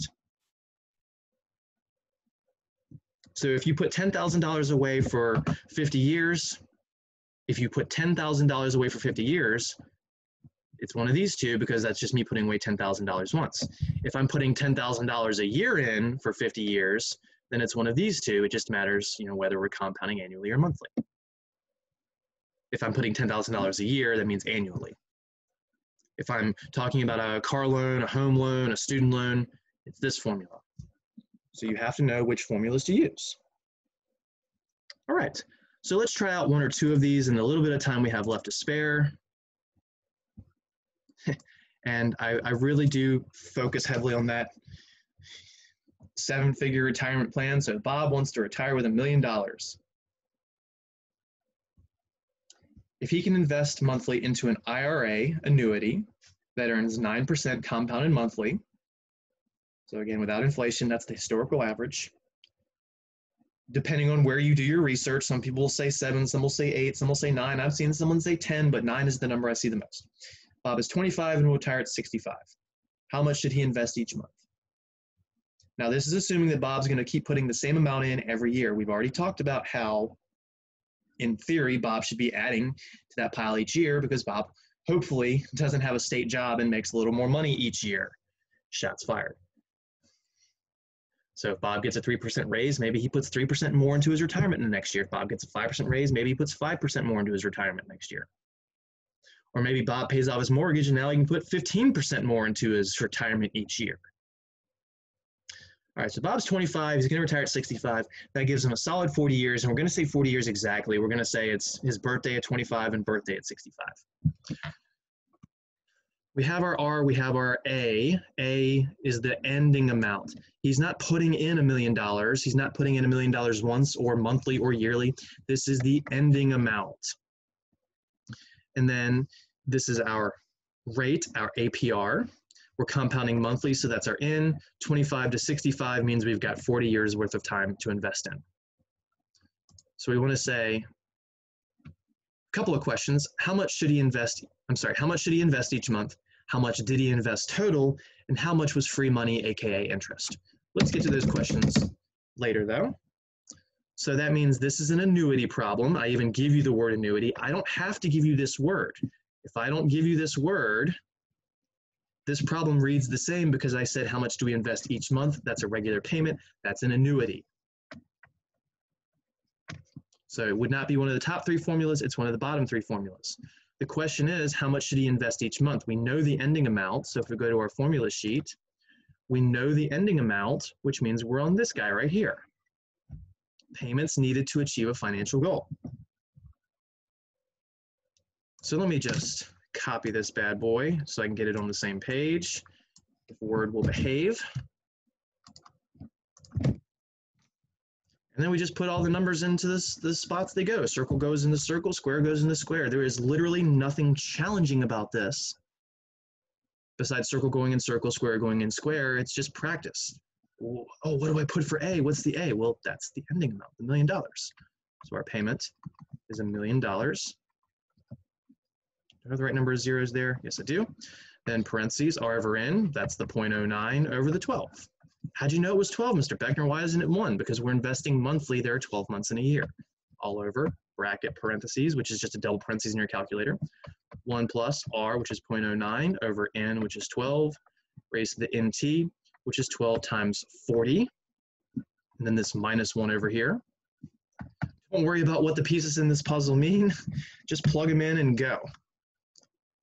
So if you put $10,000 away for 50 years, if you put $10,000 away for 50 years, it's one of these two because that's just me putting away $10,000 once. If I'm putting $10,000 a year in for 50 years, then it's one of these two. It just matters, you know, whether we're compounding annually or monthly. If I'm putting $10,000 a year, that means annually. If I'm talking about a car loan, a home loan, a student loan, it's this formula. So you have to know which formulas to use. All right, so let's try out one or two of these in the little bit of time we have left to spare. and I, I really do focus heavily on that seven figure retirement plan. So Bob wants to retire with a million dollars. If he can invest monthly into an IRA annuity that earns 9% compounded monthly, so again, without inflation, that's the historical average. Depending on where you do your research, some people will say seven, some will say eight, some will say nine. I've seen someone say 10, but nine is the number I see the most. Bob is 25 and will retire at 65. How much should he invest each month? Now, this is assuming that Bob's going to keep putting the same amount in every year. We've already talked about how, in theory, Bob should be adding to that pile each year because Bob hopefully doesn't have a state job and makes a little more money each year. Shots fired. So if Bob gets a 3% raise, maybe he puts 3% more into his retirement in the next year. If Bob gets a 5% raise, maybe he puts 5% more into his retirement next year. Or maybe Bob pays off his mortgage and now he can put 15% more into his retirement each year. All right, so Bob's 25, he's gonna retire at 65. That gives him a solid 40 years, and we're gonna say 40 years exactly. We're gonna say it's his birthday at 25 and birthday at 65. We have our R, we have our A. A is the ending amount. He's not putting in a million dollars. He's not putting in a million dollars once or monthly or yearly. This is the ending amount. And then this is our rate, our APR. We're compounding monthly, so that's our in. 25 to 65 means we've got 40 years worth of time to invest in. So we want to say a couple of questions. How much should he invest? I'm sorry, how much should he invest each month? How much did he invest total? And how much was free money, AKA interest? Let's get to those questions later though. So that means this is an annuity problem. I even give you the word annuity. I don't have to give you this word. If I don't give you this word, this problem reads the same because I said how much do we invest each month? That's a regular payment. That's an annuity. So it would not be one of the top three formulas. It's one of the bottom three formulas. The question is, how much should he invest each month? We know the ending amount. So if we go to our formula sheet, we know the ending amount, which means we're on this guy right here. Payments needed to achieve a financial goal. So let me just copy this bad boy so I can get it on the same page. If Word will behave. And then we just put all the numbers into this, the spots they go. Circle goes in the circle, square goes in the square. There is literally nothing challenging about this. Besides circle going in circle, square going in square, it's just practice. Oh, what do I put for A? What's the A? Well, that's the ending amount, the million dollars. So our payment is a million dollars. Do I have the right number of zeros there? Yes, I do. Then parentheses, R over N, that's the 0.09 over the 12. How'd you know it was 12, Mr. Beckner? Why isn't it 1? Because we're investing monthly. There are 12 months in a year. All over, bracket parentheses, which is just a double parentheses in your calculator. 1 plus R, which is 0.09, over N, which is 12, raised to the NT, which is 12 times 40. And then this minus 1 over here. Don't worry about what the pieces in this puzzle mean. Just plug them in and go.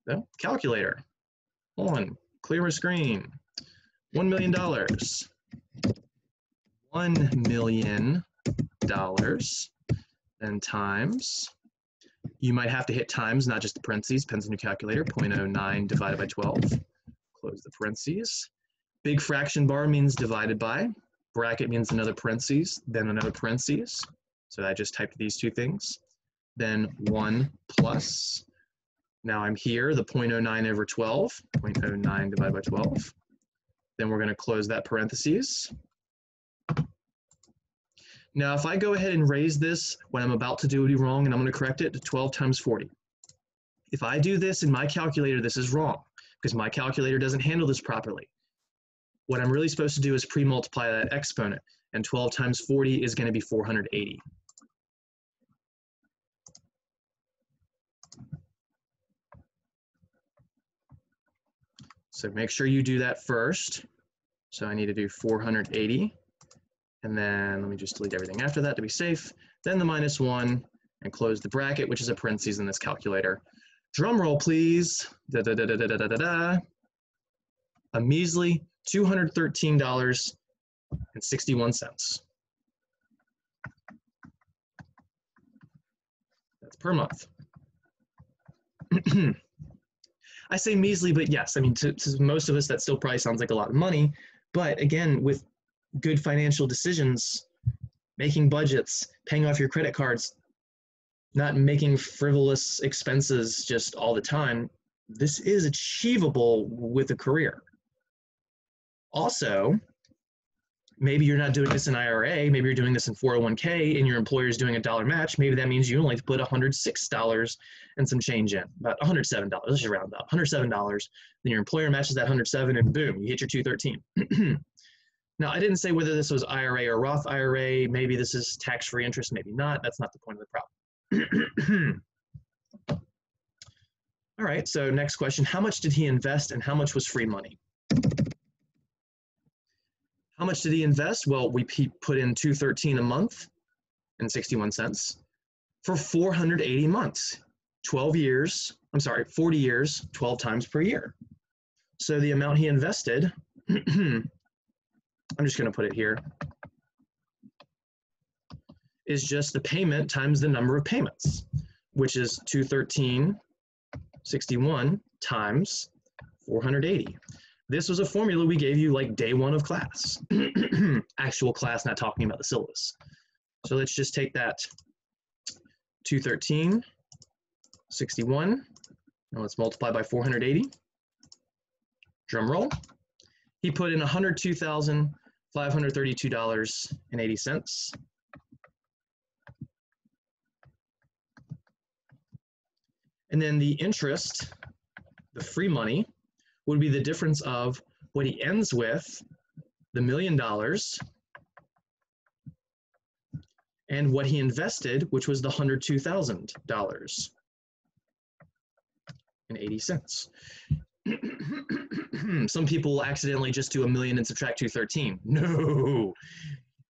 So, calculator. On, clear my screen. $1 million. $1 million then times, you might have to hit times, not just the parentheses, depends on your calculator, 0.09 divided by 12. Close the parentheses. Big fraction bar means divided by. Bracket means another parentheses, then another parentheses. So I just typed these two things. Then 1 plus. Now I'm here, the 0.09 over 12, 0.09 divided by 12. Then we're going to close that parentheses. Now, if I go ahead and raise this when I'm about to do it wrong and I'm going to correct it to 12 times 40. If I do this in my calculator, this is wrong because my calculator doesn't handle this properly. What I'm really supposed to do is pre-multiply that exponent, and 12 times 40 is going to be 480. So make sure you do that first. So I need to do 480. And then let me just delete everything after that to be safe. Then the minus one and close the bracket, which is a parentheses in this calculator. Drum roll, please. Da, da, da, da, da, da, da, da. A measly $213.61. That's per month. I say measly, but yes, I mean, to, to most of us, that still probably sounds like a lot of money. But again, with good financial decisions, making budgets, paying off your credit cards, not making frivolous expenses just all the time, this is achievable with a career. Also, maybe you're not doing this in IRA, maybe you're doing this in 401k and your employer is doing a dollar match. Maybe that means you only put $106 and some change in, about $107. Let's just round up, $107. Then your employer matches that 107 and boom, you hit your 213. now, I didn't say whether this was IRA or Roth IRA. Maybe this is tax-free interest, maybe not. That's not the point of the problem. All right, so next question. How much did he invest and how much was free money? How much did he invest? Well, we put in 213 a month and 61 cents for 480 months, 12 years, I'm sorry, 40 years, 12 times per year. So the amount he invested, I'm just going to put it here, is just the payment times the number of payments, which is 213.61 times 480. This was a formula we gave you like day one of class, actual class, not talking about the syllabus. So let's just take that 213, 61, now let's multiply by 480. Drum roll. He put in $102,532.80. And then the interest, the free money, would be the difference of what he ends with, the million dollars, and what he invested, which was the $102,000 and 80 cents. Some people will accidentally just do a million and subtract 213. No,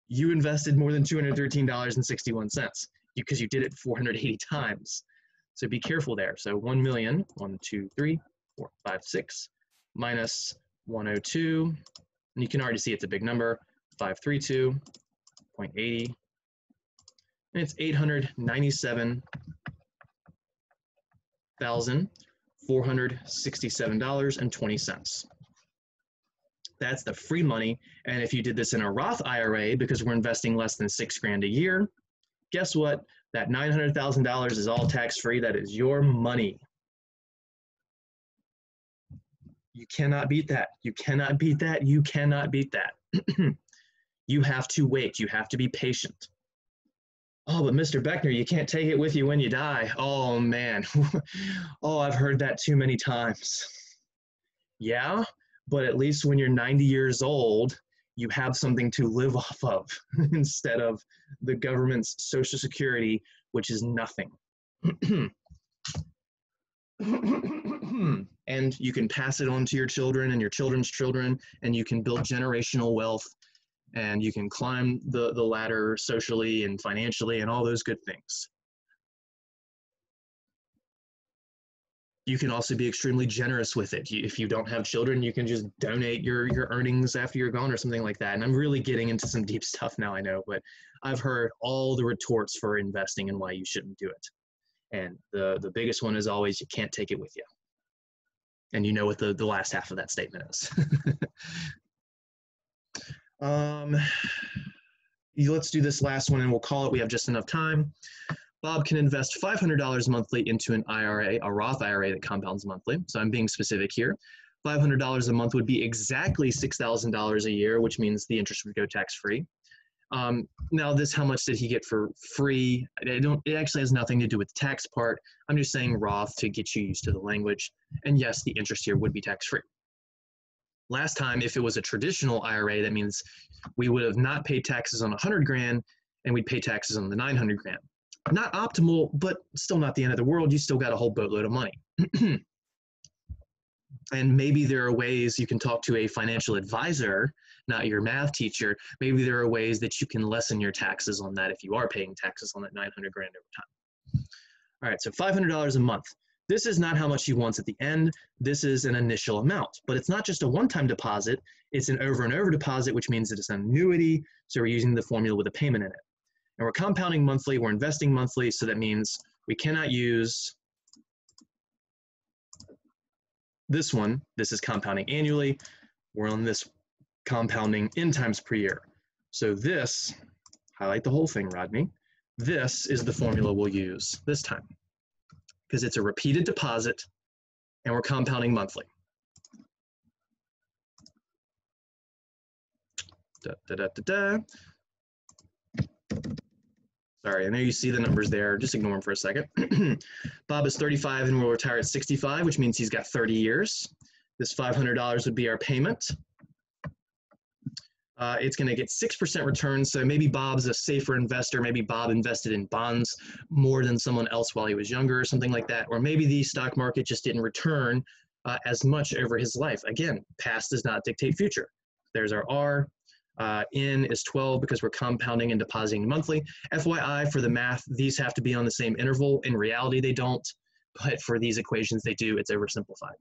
you invested more than $213.61 because you did it 480 times. So be careful there. So 1 million, 1, 2, 3, 4, 5, 6, minus 102, and you can already see it's a big number, 532.80, and it's $897,467.20. That's the free money, and if you did this in a Roth IRA, because we're investing less than six grand a year, guess what? That $900,000 is all tax-free. That is your money. You cannot beat that. You cannot beat that. You cannot beat that. you have to wait. You have to be patient. Oh, but Mr. Beckner, you can't take it with you when you die. Oh, man. oh, I've heard that too many times. Yeah, but at least when you're 90 years old, you have something to live off of instead of the government's Social Security, which is nothing. and you can pass it on to your children and your children's children, and you can build generational wealth, and you can climb the, the ladder socially and financially and all those good things. You can also be extremely generous with it. if you don't have children, you can just donate your, your earnings after you're gone or something like that. And I'm really getting into some deep stuff now, I know, but I've heard all the retorts for investing and why you shouldn't do it. And the, the biggest one is always you can't take it with you. And you know what the, the last half of that statement is. um, let's do this last one and we'll call it. We have just enough time. Bob can invest $500 monthly into an IRA, a Roth IRA that compounds monthly. So I'm being specific here. $500 a month would be exactly $6,000 a year, which means the interest would go tax free. Um, now this, how much did he get for free? I don't, it actually has nothing to do with the tax part. I'm just saying Roth to get you used to the language. And yes, the interest here would be tax-free. Last time, if it was a traditional IRA, that means we would have not paid taxes on 100 grand and we'd pay taxes on the 900 grand. Not optimal, but still not the end of the world. You still got a whole boatload of money. and maybe there are ways you can talk to a financial advisor not your math teacher maybe there are ways that you can lessen your taxes on that if you are paying taxes on that 900 grand over time all right so $500 a month this is not how much he wants at the end. This is an initial amount. But it's not just a one-time deposit. It's an over and over deposit which means it's an annuity. So we're using the formula with a payment in it. And we're compounding monthly. We're investing monthly. So that means we cannot use this one, this is compounding annually. We're on this compounding n times per year. So this, highlight the whole thing, Rodney. This is the formula we'll use this time because it's a repeated deposit and we're compounding monthly. Da, da, da. Sorry, I know you see the numbers there. Just ignore them for a second. Bob is 35 and will retire at 65, which means he's got 30 years. This $500 would be our payment. Uh, it's going to get 6% return. So maybe Bob's a safer investor. Maybe Bob invested in bonds more than someone else while he was younger or something like that. Or maybe the stock market just didn't return uh, as much over his life. Again, past does not dictate future. There's our R. Uh, N is 12 because we're compounding and depositing monthly. FYI, for the math, these have to be on the same interval. In reality, they don't, but for these equations, they do. It's oversimplified.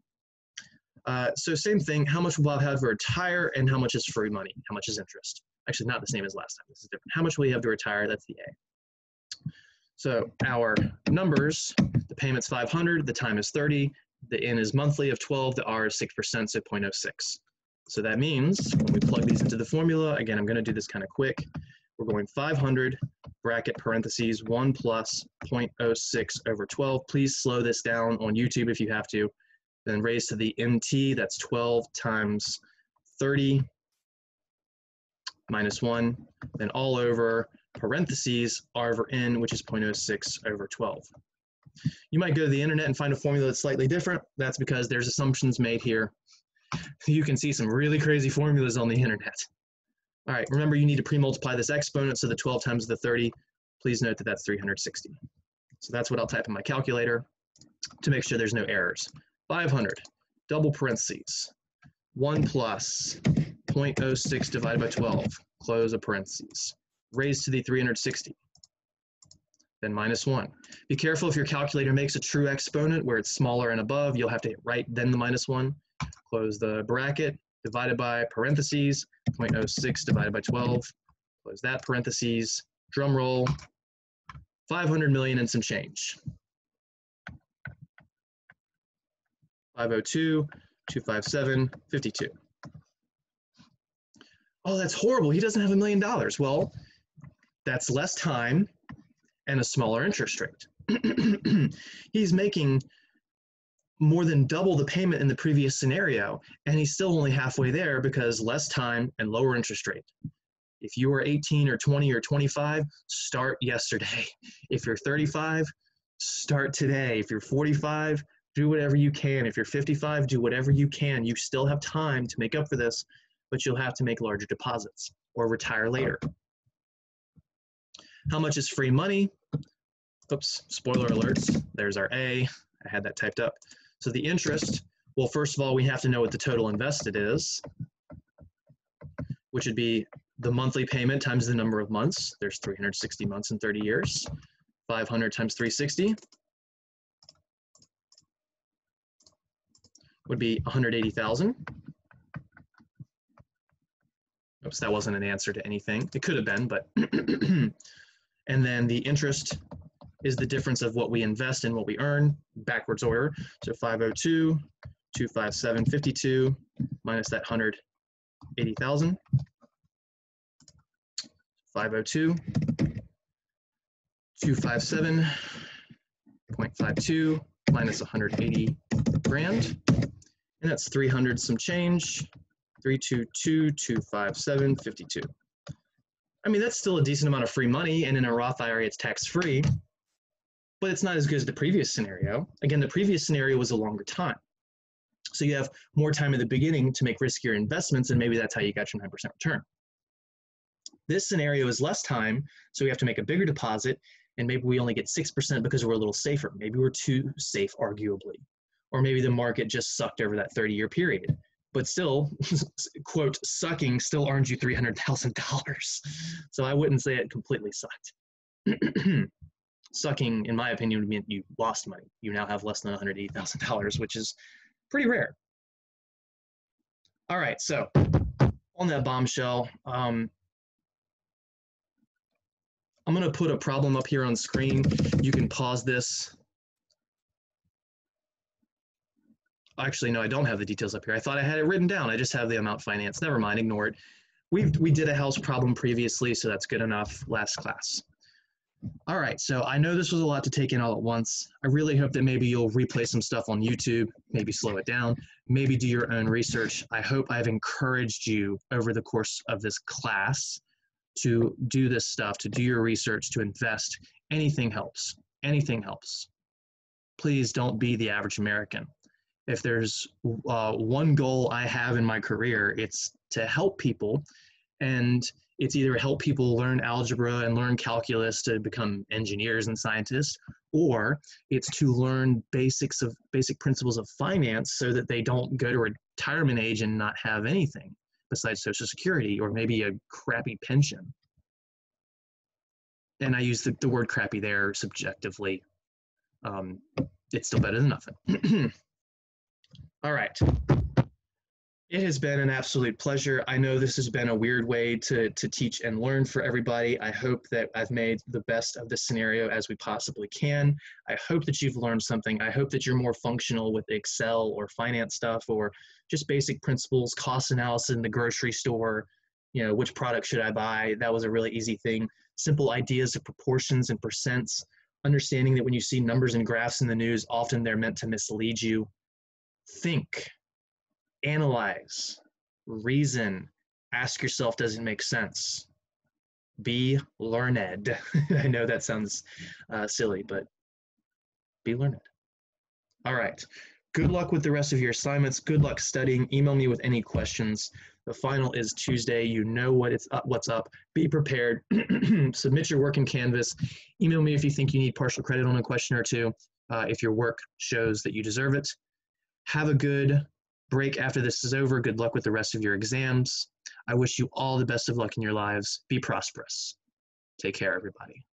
Uh, so same thing, how much will Bob have to retire and how much is free money? How much is interest? Actually, not the same as last time. This is different. How much will he have to retire? That's the A. So our numbers, the payment's 500, the time is 30, the N is monthly of 12, the R is 6%, so 0.06. So that means when we plug these into the formula, again, I'm going to do this kind of quick. We're going 500 bracket parentheses 1 plus 0.06 over 12. Please slow this down on YouTube if you have to. Then raised to the mt, that's 12 times 30 minus 1. Then all over parentheses r over n, which is 0.06 over 12. You might go to the internet and find a formula that's slightly different. That's because there's assumptions made here you can see some really crazy formulas on the internet. All right, remember you need to pre-multiply this exponent, so the 12 times the 30, please note that that's 360. So that's what I'll type in my calculator to make sure there's no errors. 500, double parentheses, 1 plus 0.06 divided by 12, close a parentheses, raised to the 360, then minus 1. Be careful if your calculator makes a true exponent where it's smaller and above, you'll have to hit right then the minus 1 close the bracket, divided by parentheses, 0.06 divided by 12, close that parentheses, drum roll, 500 million and some change. 502, 257, 52. Oh, that's horrible. He doesn't have a million dollars. Well, that's less time and a smaller interest rate. He's making more than double the payment in the previous scenario, and he's still only halfway there because less time and lower interest rate. If you are 18 or 20 or 25, start yesterday. If you're 35, start today. If you're 45, do whatever you can. If you're 55, do whatever you can. You still have time to make up for this, but you'll have to make larger deposits or retire later. How much is free money? Oops, spoiler alerts. There's our A. I had that typed up. So the interest, well, first of all, we have to know what the total invested is, which would be the monthly payment times the number of months. There's 360 months in 30 years. 500 times 360 would be 180,000. Oops, that wasn't an answer to anything. It could have been, but. and then the interest is the difference of what we invest and what we earn, backwards order. So 502, 257, 52, minus that 180,000. 502, 257.52 minus 180 grand. And that's 300 some change, 322, 257, 52. I mean, that's still a decent amount of free money, and in a Roth IRA, it's tax free, but it's not as good as the previous scenario. Again, the previous scenario was a longer time. So you have more time at the beginning to make riskier investments, and maybe that's how you got your 9% return. This scenario is less time, so we have to make a bigger deposit, and maybe we only get 6% because we're a little safer. Maybe we're too safe, arguably. Or maybe the market just sucked over that 30 year period. But still, quote, sucking still earns you $300,000. So I wouldn't say it completely sucked. sucking, in my opinion, would mean you lost money. You now have less than $180,000, which is pretty rare. All right, so on that bombshell, um, I'm gonna put a problem up here on screen. You can pause this. Actually, no, I don't have the details up here. I thought I had it written down. I just have the amount financed. Never mind, ignore it. We we did a house problem previously, so that's good enough last class. All right, so I know this was a lot to take in all at once. I really hope that maybe you'll replay some stuff on YouTube, maybe slow it down, maybe do your own research. I hope I've encouraged you over the course of this class to do this stuff, to do your research, to invest. Anything helps. Anything helps. Please don't be the average American. If there's uh, one goal I have in my career, it's to help people. And it's either help people learn algebra and learn calculus to become engineers and scientists, or it's to learn basics of basic principles of finance so that they don't go to retirement age and not have anything besides Social Security or maybe a crappy pension. And I use the, the word crappy there subjectively. Um, it's still better than nothing. All right. It has been an absolute pleasure. I know this has been a weird way to, to teach and learn for everybody. I hope that I've made the best of this scenario as we possibly can. I hope that you've learned something. I hope that you're more functional with Excel or finance stuff or just basic principles, cost analysis in the grocery store, you know, which product should I buy? That was a really easy thing. Simple ideas of proportions and percents, understanding that when you see numbers and graphs in the news, often they're meant to mislead you. Think analyze, reason, ask yourself, does it make sense? Be learned. I know that sounds uh, silly, but be learned. All right. Good luck with the rest of your assignments. Good luck studying. Email me with any questions. The final is Tuesday. You know what it's up, what's up. Be prepared. Submit your work in Canvas. Email me if you think you need partial credit on a question or two. Uh, if your work shows that you deserve it. Have a good break after this is over. Good luck with the rest of your exams. I wish you all the best of luck in your lives. Be prosperous. Take care, everybody.